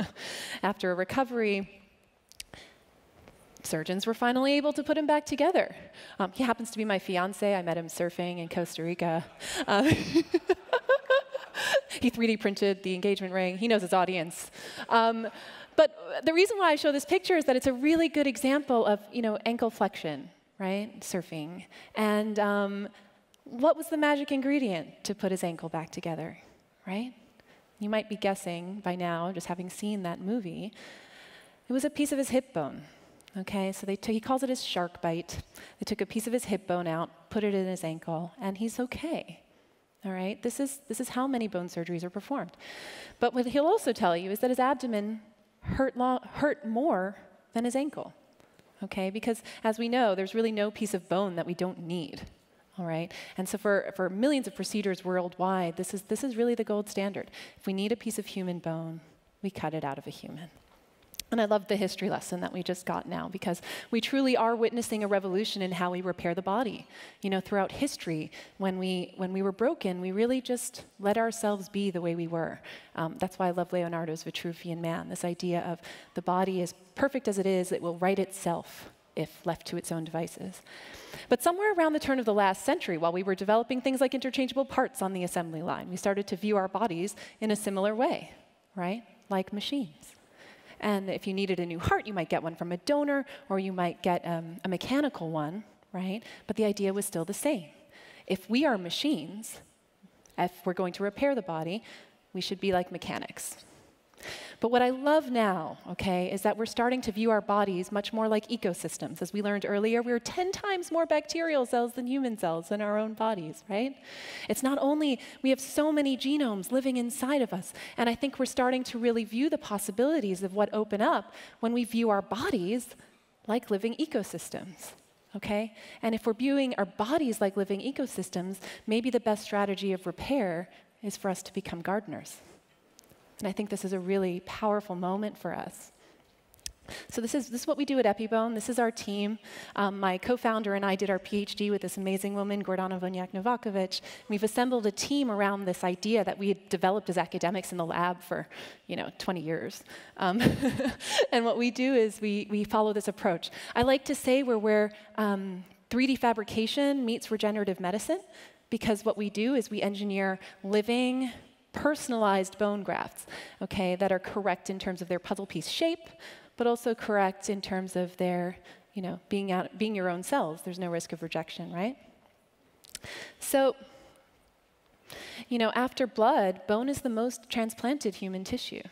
after a recovery surgeons were finally able to put him back together. Um, he happens to be my fiance. I met him surfing in Costa Rica. Uh, he 3D printed the engagement ring. He knows his audience. Um, but the reason why I show this picture is that it's a really good example of, you know, ankle flexion, right? Surfing. And um, what was the magic ingredient to put his ankle back together, right? You might be guessing by now, just having seen that movie. It was a piece of his hip bone. Okay, so they he calls it his shark bite. They took a piece of his hip bone out, put it in his ankle, and he's okay. All right, this is, this is how many bone surgeries are performed. But what he'll also tell you is that his abdomen hurt, hurt more than his ankle. Okay, because as we know, there's really no piece of bone that we don't need. All right, and so for, for millions of procedures worldwide, this is, this is really the gold standard. If we need a piece of human bone, we cut it out of a human. And I love the history lesson that we just got now because we truly are witnessing a revolution in how we repair the body. You know, throughout history, when we, when we were broken, we really just let ourselves be the way we were. Um, that's why I love Leonardo's Vitruvian Man, this idea of the body is perfect as it is, it will right itself if left to its own devices. But somewhere around the turn of the last century, while we were developing things like interchangeable parts on the assembly line, we started to view our bodies in a similar way, right? Like machines. And if you needed a new heart, you might get one from a donor or you might get um, a mechanical one, right? But the idea was still the same. If we are machines, if we're going to repair the body, we should be like mechanics. But what I love now, okay, is that we're starting to view our bodies much more like ecosystems. As we learned earlier, we're 10 times more bacterial cells than human cells in our own bodies, right? It's not only, we have so many genomes living inside of us, and I think we're starting to really view the possibilities of what open up when we view our bodies like living ecosystems okay? And if we're viewing our bodies like living ecosystems, maybe the best strategy of repair is for us to become gardeners. And I think this is a really powerful moment for us. So this is, this is what we do at Epibone. This is our team. Um, my co-founder and I did our PhD with this amazing woman, Gordana Vunjak-Novakovic. We've assembled a team around this idea that we had developed as academics in the lab for, you know, 20 years. Um, and what we do is we, we follow this approach. I like to say we're where um, 3D fabrication meets regenerative medicine because what we do is we engineer living, personalized bone grafts, okay, that are correct in terms of their puzzle piece shape, but also correct in terms of their, you know, being, out, being your own cells. There's no risk of rejection, right? So, you know, after blood, bone is the most transplanted human tissue.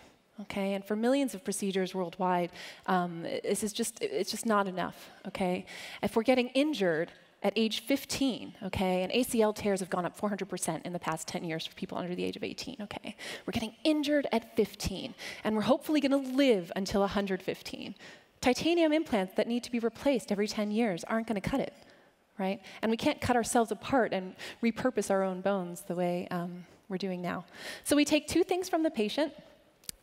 Okay, and for millions of procedures worldwide, um, this is just, it's just not enough, okay? If we're getting injured, at age 15, okay, and ACL tears have gone up 400% in the past 10 years for people under the age of 18, okay? We're getting injured at 15, and we're hopefully gonna live until 115. Titanium implants that need to be replaced every 10 years aren't gonna cut it, right? And we can't cut ourselves apart and repurpose our own bones the way um, we're doing now. So we take two things from the patient.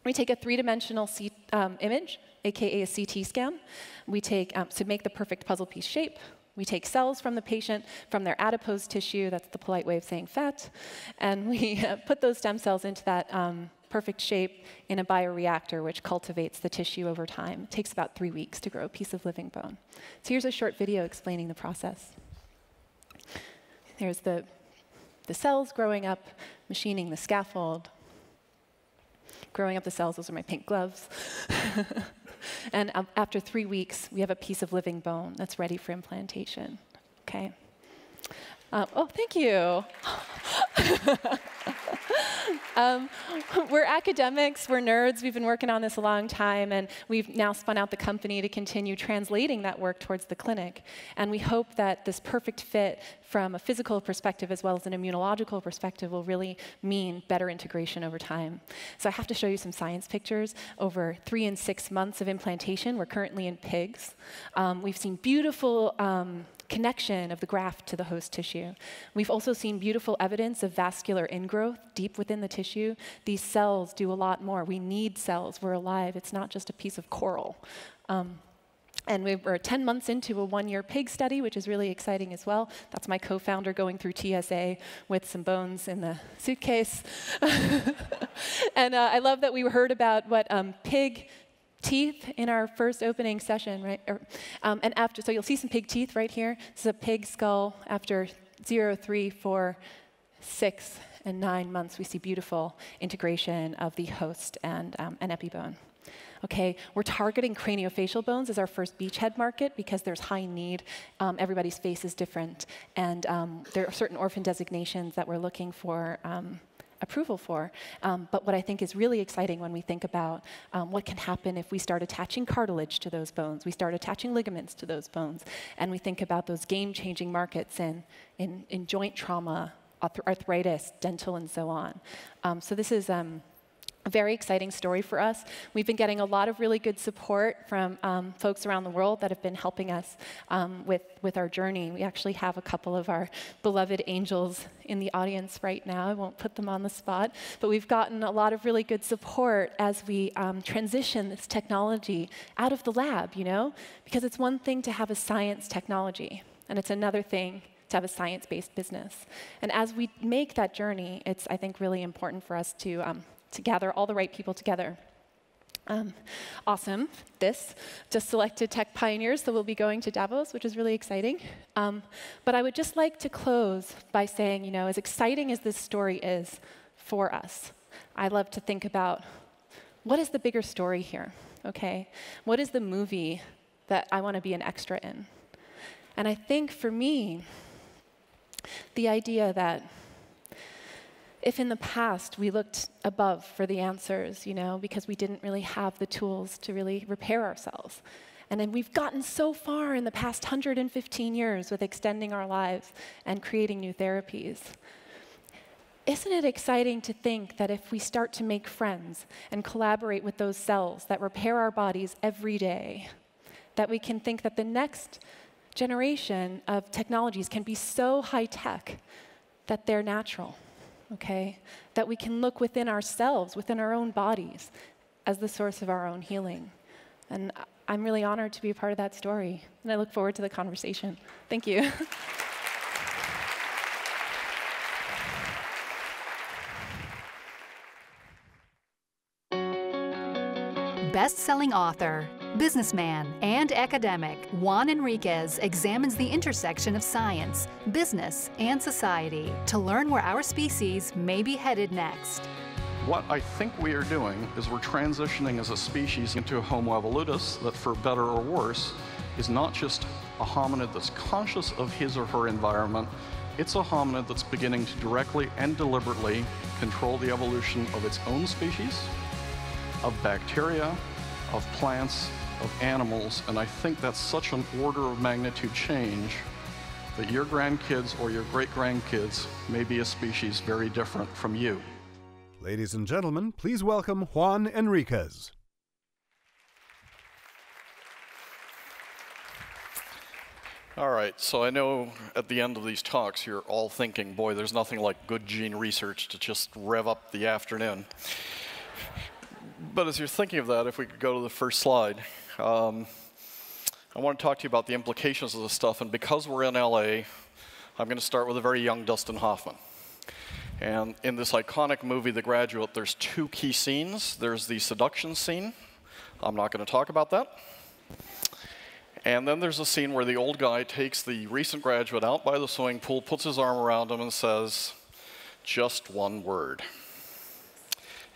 We take a three-dimensional um, image, aka a CT scan. We take, um, to make the perfect puzzle piece shape, we take cells from the patient, from their adipose tissue, that's the polite way of saying fat, and we put those stem cells into that um, perfect shape in a bioreactor, which cultivates the tissue over time. It takes about three weeks to grow a piece of living bone. So here's a short video explaining the process. There's the, the cells growing up, machining the scaffold, growing up the cells, those are my pink gloves. and um, after three weeks, we have a piece of living bone that's ready for implantation. Okay. Uh, oh, thank you. um, we're academics, we're nerds, we've been working on this a long time, and we've now spun out the company to continue translating that work towards the clinic. And we hope that this perfect fit from a physical perspective as well as an immunological perspective will really mean better integration over time. So I have to show you some science pictures over three and six months of implantation. We're currently in pigs. Um, we've seen beautiful um, connection of the graft to the host tissue. We've also seen beautiful evidence of vascular ingrowth deep within the tissue. These cells do a lot more. We need cells. We're alive. It's not just a piece of coral. Um, and we were 10 months into a one-year pig study, which is really exciting as well. That's my co-founder going through TSA with some bones in the suitcase. and uh, I love that we heard about what um, pig teeth in our first opening session, right? Or, um, and after, so you'll see some pig teeth right here. This is a pig skull. After zero, three, four, six, and nine months, we see beautiful integration of the host and um, an epibone. Okay, we're targeting craniofacial bones as our first beachhead market because there's high need. Um, everybody's face is different, and um, there are certain orphan designations that we're looking for um, approval for. Um, but what I think is really exciting when we think about um, what can happen if we start attaching cartilage to those bones, we start attaching ligaments to those bones, and we think about those game-changing markets in, in, in, joint trauma, arthritis, dental, and so on. Um, so this is um, a very exciting story for us. We've been getting a lot of really good support from um, folks around the world that have been helping us um, with, with our journey. We actually have a couple of our beloved angels in the audience right now. I won't put them on the spot, but we've gotten a lot of really good support as we um, transition this technology out of the lab, you know? Because it's one thing to have a science technology, and it's another thing to have a science-based business. And as we make that journey, it's, I think, really important for us to um, to gather all the right people together. Um, awesome. This just selected tech pioneers, so we'll be going to Davos, which is really exciting. Um, but I would just like to close by saying, you know, as exciting as this story is for us, I love to think about what is the bigger story here, okay? What is the movie that I want to be an extra in? And I think for me, the idea that if in the past we looked above for the answers, you know, because we didn't really have the tools to really repair ourselves. And then we've gotten so far in the past 115 years with extending our lives and creating new therapies. Isn't it exciting to think that if we start to make friends and collaborate with those cells that repair our bodies every day, that we can think that the next generation of technologies can be so high tech that they're natural? Okay? That we can look within ourselves, within our own bodies, as the source of our own healing. And I'm really honored to be a part of that story, and I look forward to the conversation. Thank you. Best-selling author, businessman, and academic, Juan Enriquez examines the intersection of science, business, and society to learn where our species may be headed next. What I think we are doing is we're transitioning as a species into a Homo evolutus that, for better or worse, is not just a hominid that's conscious of his or her environment, it's a hominid that's beginning to directly and deliberately control the evolution of its own species, of bacteria, of plants, of animals, and I think that's such an order of magnitude change that your grandkids or your great grandkids may be a species very different from you. Ladies and gentlemen, please welcome Juan Enriquez. All right, so I know at the end of these talks you're all thinking, boy, there's nothing like good gene research to just rev up the afternoon. But as you're thinking of that, if we could go to the first slide, um, I want to talk to you about the implications of this stuff. And because we're in LA, I'm going to start with a very young Dustin Hoffman. And in this iconic movie, The Graduate, there's two key scenes. There's the seduction scene. I'm not going to talk about that. And then there's a scene where the old guy takes the recent graduate out by the swimming pool, puts his arm around him, and says, Just one word.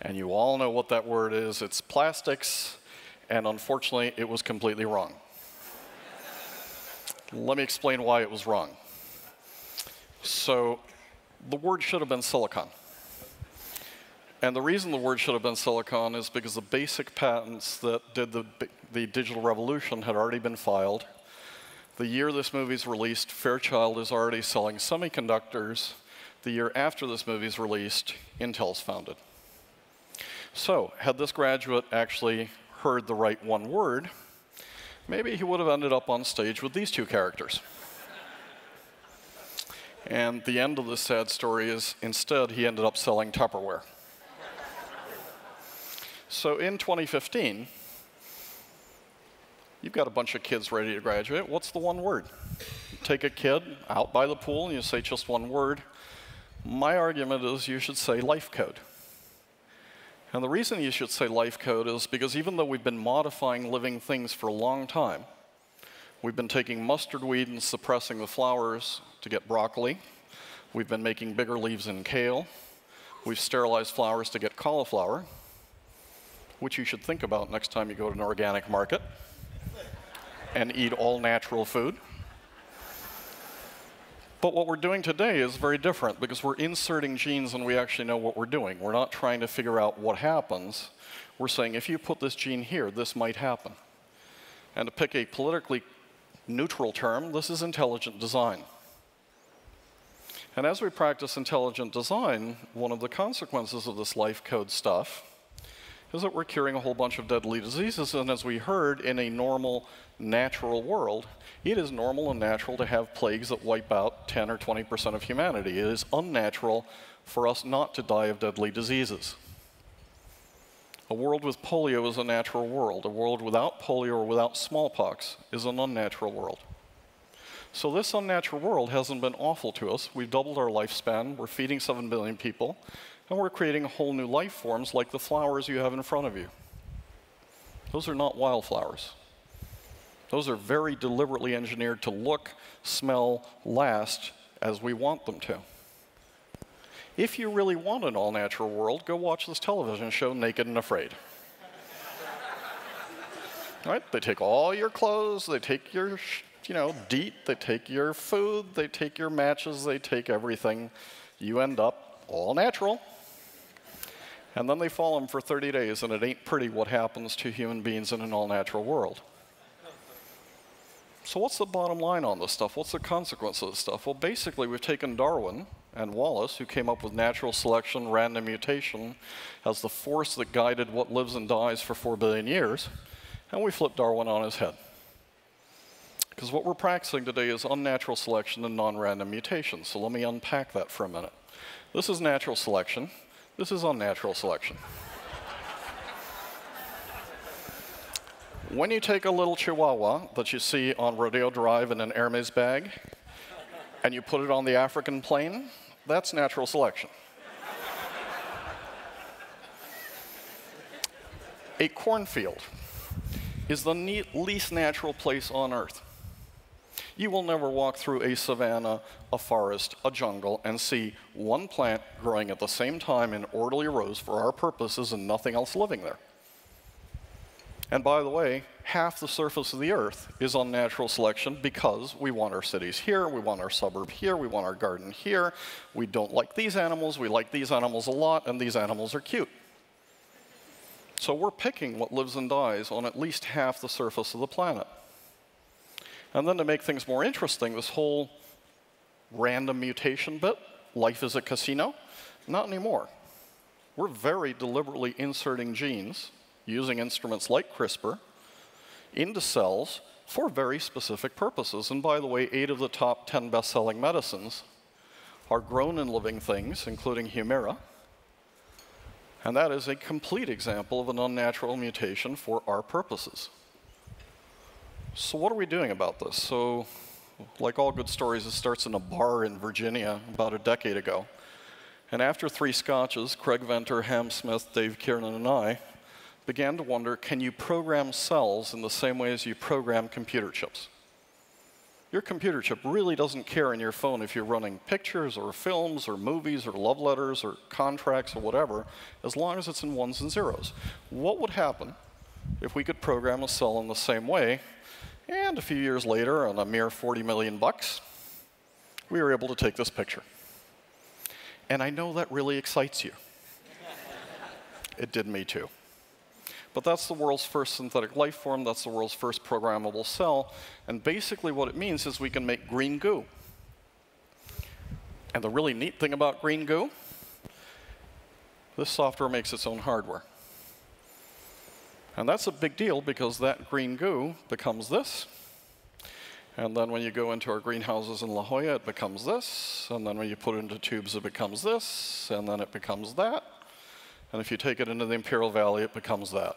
And you all know what that word is it's plastics, and unfortunately, it was completely wrong. Let me explain why it was wrong. So, the word should have been silicon. And the reason the word should have been silicon is because the basic patents that did the, the digital revolution had already been filed. The year this movie's released, Fairchild is already selling semiconductors. The year after this movie's released, Intel's founded. So, had this graduate actually heard the right one word, maybe he would have ended up on stage with these two characters. and the end of this sad story is instead he ended up selling Tupperware. so in 2015, you've got a bunch of kids ready to graduate. What's the one word? Take a kid out by the pool and you say just one word. My argument is you should say life code. And the reason you should say life code is because even though we've been modifying living things for a long time, we've been taking mustard weed and suppressing the flowers to get broccoli. We've been making bigger leaves in kale. We've sterilized flowers to get cauliflower, which you should think about next time you go to an organic market and eat all natural food. But what we're doing today is very different because we're inserting genes and we actually know what we're doing. We're not trying to figure out what happens. We're saying if you put this gene here, this might happen. And to pick a politically neutral term, this is intelligent design. And as we practice intelligent design, one of the consequences of this life code stuff is that we're curing a whole bunch of deadly diseases. And as we heard, in a normal, natural world, it is normal and natural to have plagues that wipe out 10 or 20% of humanity. It is unnatural for us not to die of deadly diseases. A world with polio is a natural world. A world without polio or without smallpox is an unnatural world. So this unnatural world hasn't been awful to us. We've doubled our lifespan. We're feeding 7 billion people. And we're creating whole new life forms like the flowers you have in front of you. Those are not wildflowers. Those are very deliberately engineered to look, smell, last as we want them to. If you really want an all natural world, go watch this television show, Naked and Afraid. right? They take all your clothes, they take your, you know, DEET, they take your food, they take your matches, they take everything. You end up all natural. And then they follow them for 30 days, and it ain't pretty what happens to human beings in an all natural world. So, what's the bottom line on this stuff? What's the consequence of this stuff? Well, basically, we've taken Darwin and Wallace, who came up with natural selection, random mutation, as the force that guided what lives and dies for four billion years, and we flipped Darwin on his head. Because what we're practicing today is unnatural selection and non random mutation. So, let me unpack that for a minute. This is natural selection. This is on natural selection. when you take a little chihuahua that you see on Rodeo Drive in an Hermes bag and you put it on the African plain, that's natural selection. a cornfield is the least natural place on earth. You will never walk through a savanna, a forest, a jungle, and see one plant growing at the same time in orderly rows for our purposes and nothing else living there. And by the way, half the surface of the earth is on natural selection because we want our cities here, we want our suburb here, we want our garden here. We don't like these animals, we like these animals a lot, and these animals are cute. So we're picking what lives and dies on at least half the surface of the planet. And then to make things more interesting, this whole random mutation bit, life is a casino, not anymore. We're very deliberately inserting genes using instruments like CRISPR into cells for very specific purposes. And by the way, eight of the top 10 best-selling medicines are grown in living things, including Humira. And that is a complete example of an unnatural mutation for our purposes. So what are we doing about this? So like all good stories, it starts in a bar in Virginia about a decade ago. And after three scotches, Craig Venter, Ham Smith, Dave Kiernan, and I began to wonder, can you program cells in the same way as you program computer chips? Your computer chip really doesn't care in your phone if you're running pictures or films or movies or love letters or contracts or whatever, as long as it's in ones and zeros. What would happen if we could program a cell in the same way and a few years later, on a mere 40 million bucks, we were able to take this picture. And I know that really excites you. it did me too. But that's the world's first synthetic life form. That's the world's first programmable cell. And basically what it means is we can make green goo. And the really neat thing about green goo, this software makes its own hardware. And that's a big deal because that green goo becomes this. And then when you go into our greenhouses in La Jolla, it becomes this. And then when you put it into tubes, it becomes this. And then it becomes that. And if you take it into the Imperial Valley, it becomes that.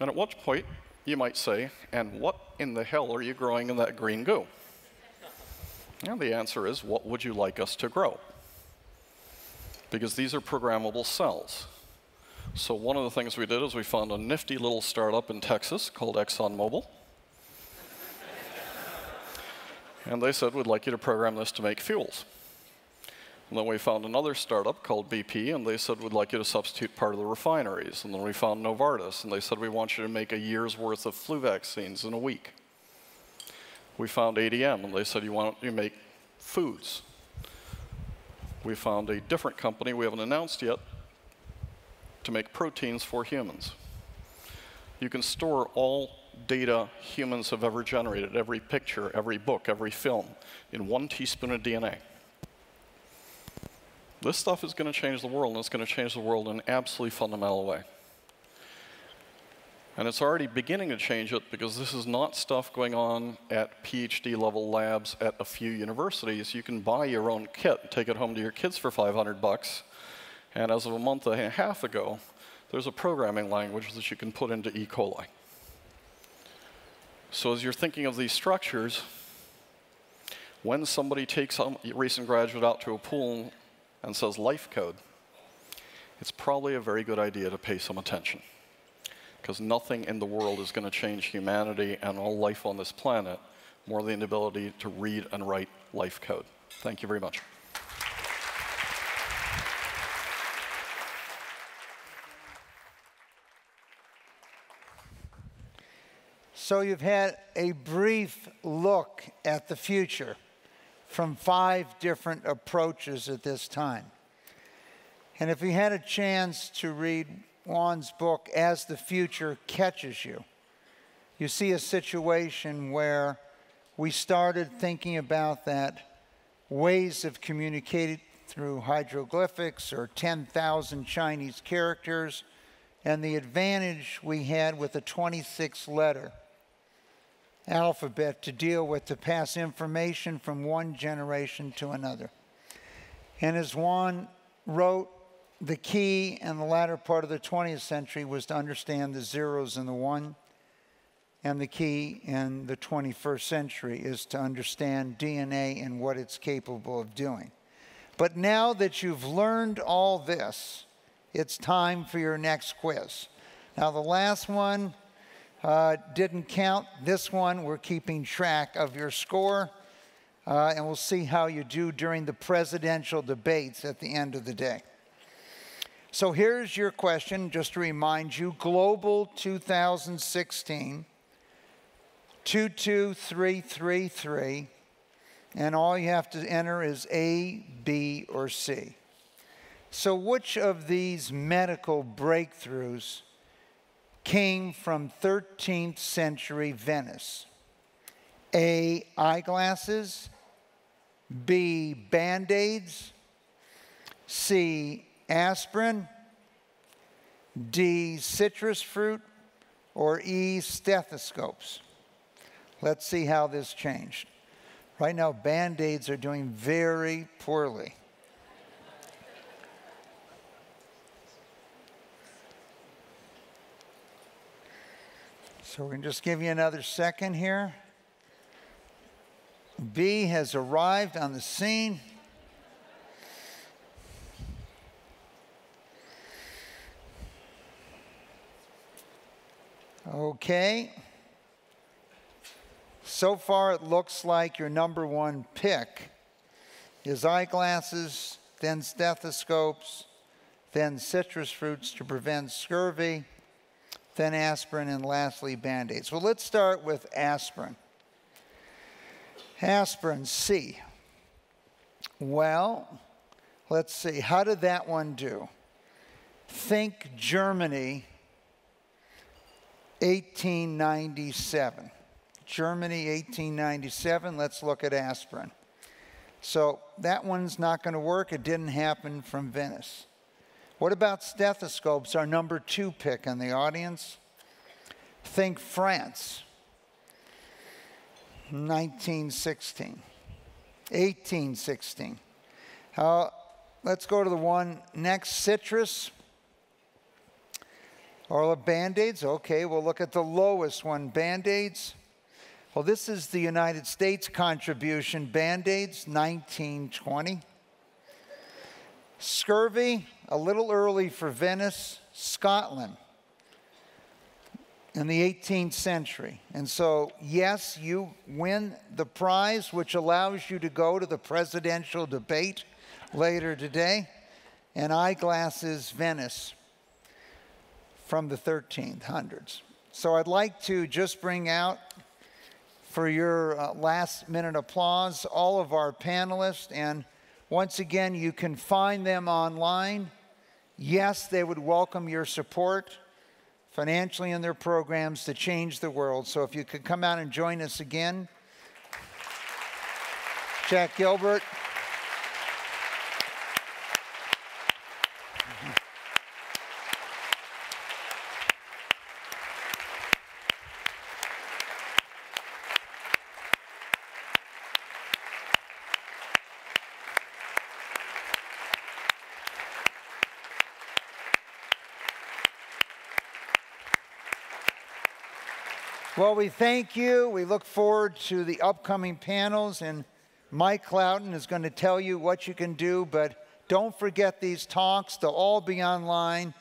And at what point, you might say, and what in the hell are you growing in that green goo? And the answer is, what would you like us to grow? Because these are programmable cells. So one of the things we did is we found a nifty little startup in Texas called ExxonMobil. and they said, we'd like you to program this to make fuels. And then we found another startup called BP, and they said, we'd like you to substitute part of the refineries. And then we found Novartis, and they said, we want you to make a year's worth of flu vaccines in a week. We found ADM, and they said, you want to make foods. We found a different company we haven't announced yet to make proteins for humans. You can store all data humans have ever generated, every picture, every book, every film, in one teaspoon of DNA. This stuff is going to change the world, and it's going to change the world in an absolutely fundamental way. And it's already beginning to change it because this is not stuff going on at PhD level labs at a few universities. You can buy your own kit, take it home to your kids for 500 bucks, and as of a month and a half ago, there's a programming language that you can put into E. coli. So as you're thinking of these structures, when somebody takes a recent graduate out to a pool and says life code, it's probably a very good idea to pay some attention. Because nothing in the world is going to change humanity and all life on this planet more than the ability to read and write life code. Thank you very much. So you've had a brief look at the future. from five different approaches at this time. And if you had a chance to read Juan's book, As the Future Catches You, you see a situation where we started thinking about that ways of communicating through hieroglyphics or 10,000 Chinese characters, and the advantage we had with a 26 letter alphabet to deal with to pass information from one generation to another. And as Juan wrote, the key in the latter part of the 20th century was to understand the zeros and the one. And the key in the 21st century is to understand DNA and what it's capable of doing. But now that you've learned all this, it's time for your next quiz. Now, the last one uh, didn't count. This one, we're keeping track of your score, uh, and we'll see how you do during the presidential debates at the end of the day. So here's your question, just to remind you Global 2016 22333, and all you have to enter is A, B, or C. So, which of these medical breakthroughs came from 13th century Venice? A, eyeglasses, B, band aids, C, aspirin, D, citrus fruit, or E, stethoscopes. Let's see how this changed. Right now, band aids are doing very poorly. So we're going to just give you another second here. B has arrived on the scene. Okay. So far, it looks like your number one pick is eyeglasses, then stethoscopes, then citrus fruits to prevent scurvy, then aspirin, and lastly, band aids. Well, let's start with aspirin. Aspirin, C. Well, let's see. How did that one do? Think Germany, 1897. Germany, 1897. Let's look at aspirin. So that one's not going to work. It didn't happen from Venice. What about stethoscopes, our number two pick in the audience? Think France, 1916, 1816. Uh, let's go to the one next citrus or the band aids. Okay, we'll look at the lowest one band aids. Well, this is the United States contribution band aids, 1920. Scurvy, a little early for Venice, Scotland in the 18th century. And so, yes, you win the prize, which allows you to go to the presidential debate later today. And eyeglasses, Venice from the 1300s. So I'd like to just bring out for your uh, last minute applause all of our panelists. And once again, you can find them online. Yes, they would welcome your support financially in their programs to change the world. So if you could come out and join us again. Jack Gilbert. We thank you. We look forward to the upcoming panels, and Mike Klowden is going to tell you what you can do, but don't forget these talks. They'll all be online.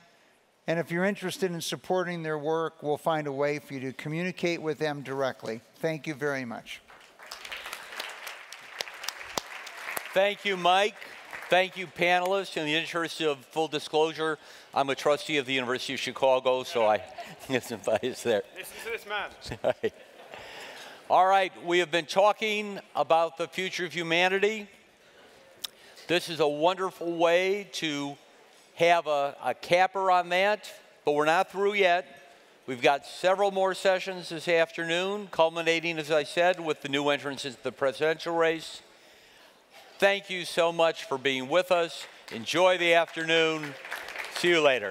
And if you're interested in supporting their work, we'll find a way for you to communicate with them directly. Thank you very much. Thank you, Mike. Thank you, panelists. In the interest of full disclosure, I'm a trustee of the University of Chicago, so I get some bias there. Listen to this man. All right, we have been talking about the future of humanity. This is a wonderful way to have a, a capper on that, but we're not through yet. We've got several more sessions this afternoon, culminating, as I said, with the new entrance into the presidential race. Thank you so much for being with us. Enjoy the afternoon. See you later.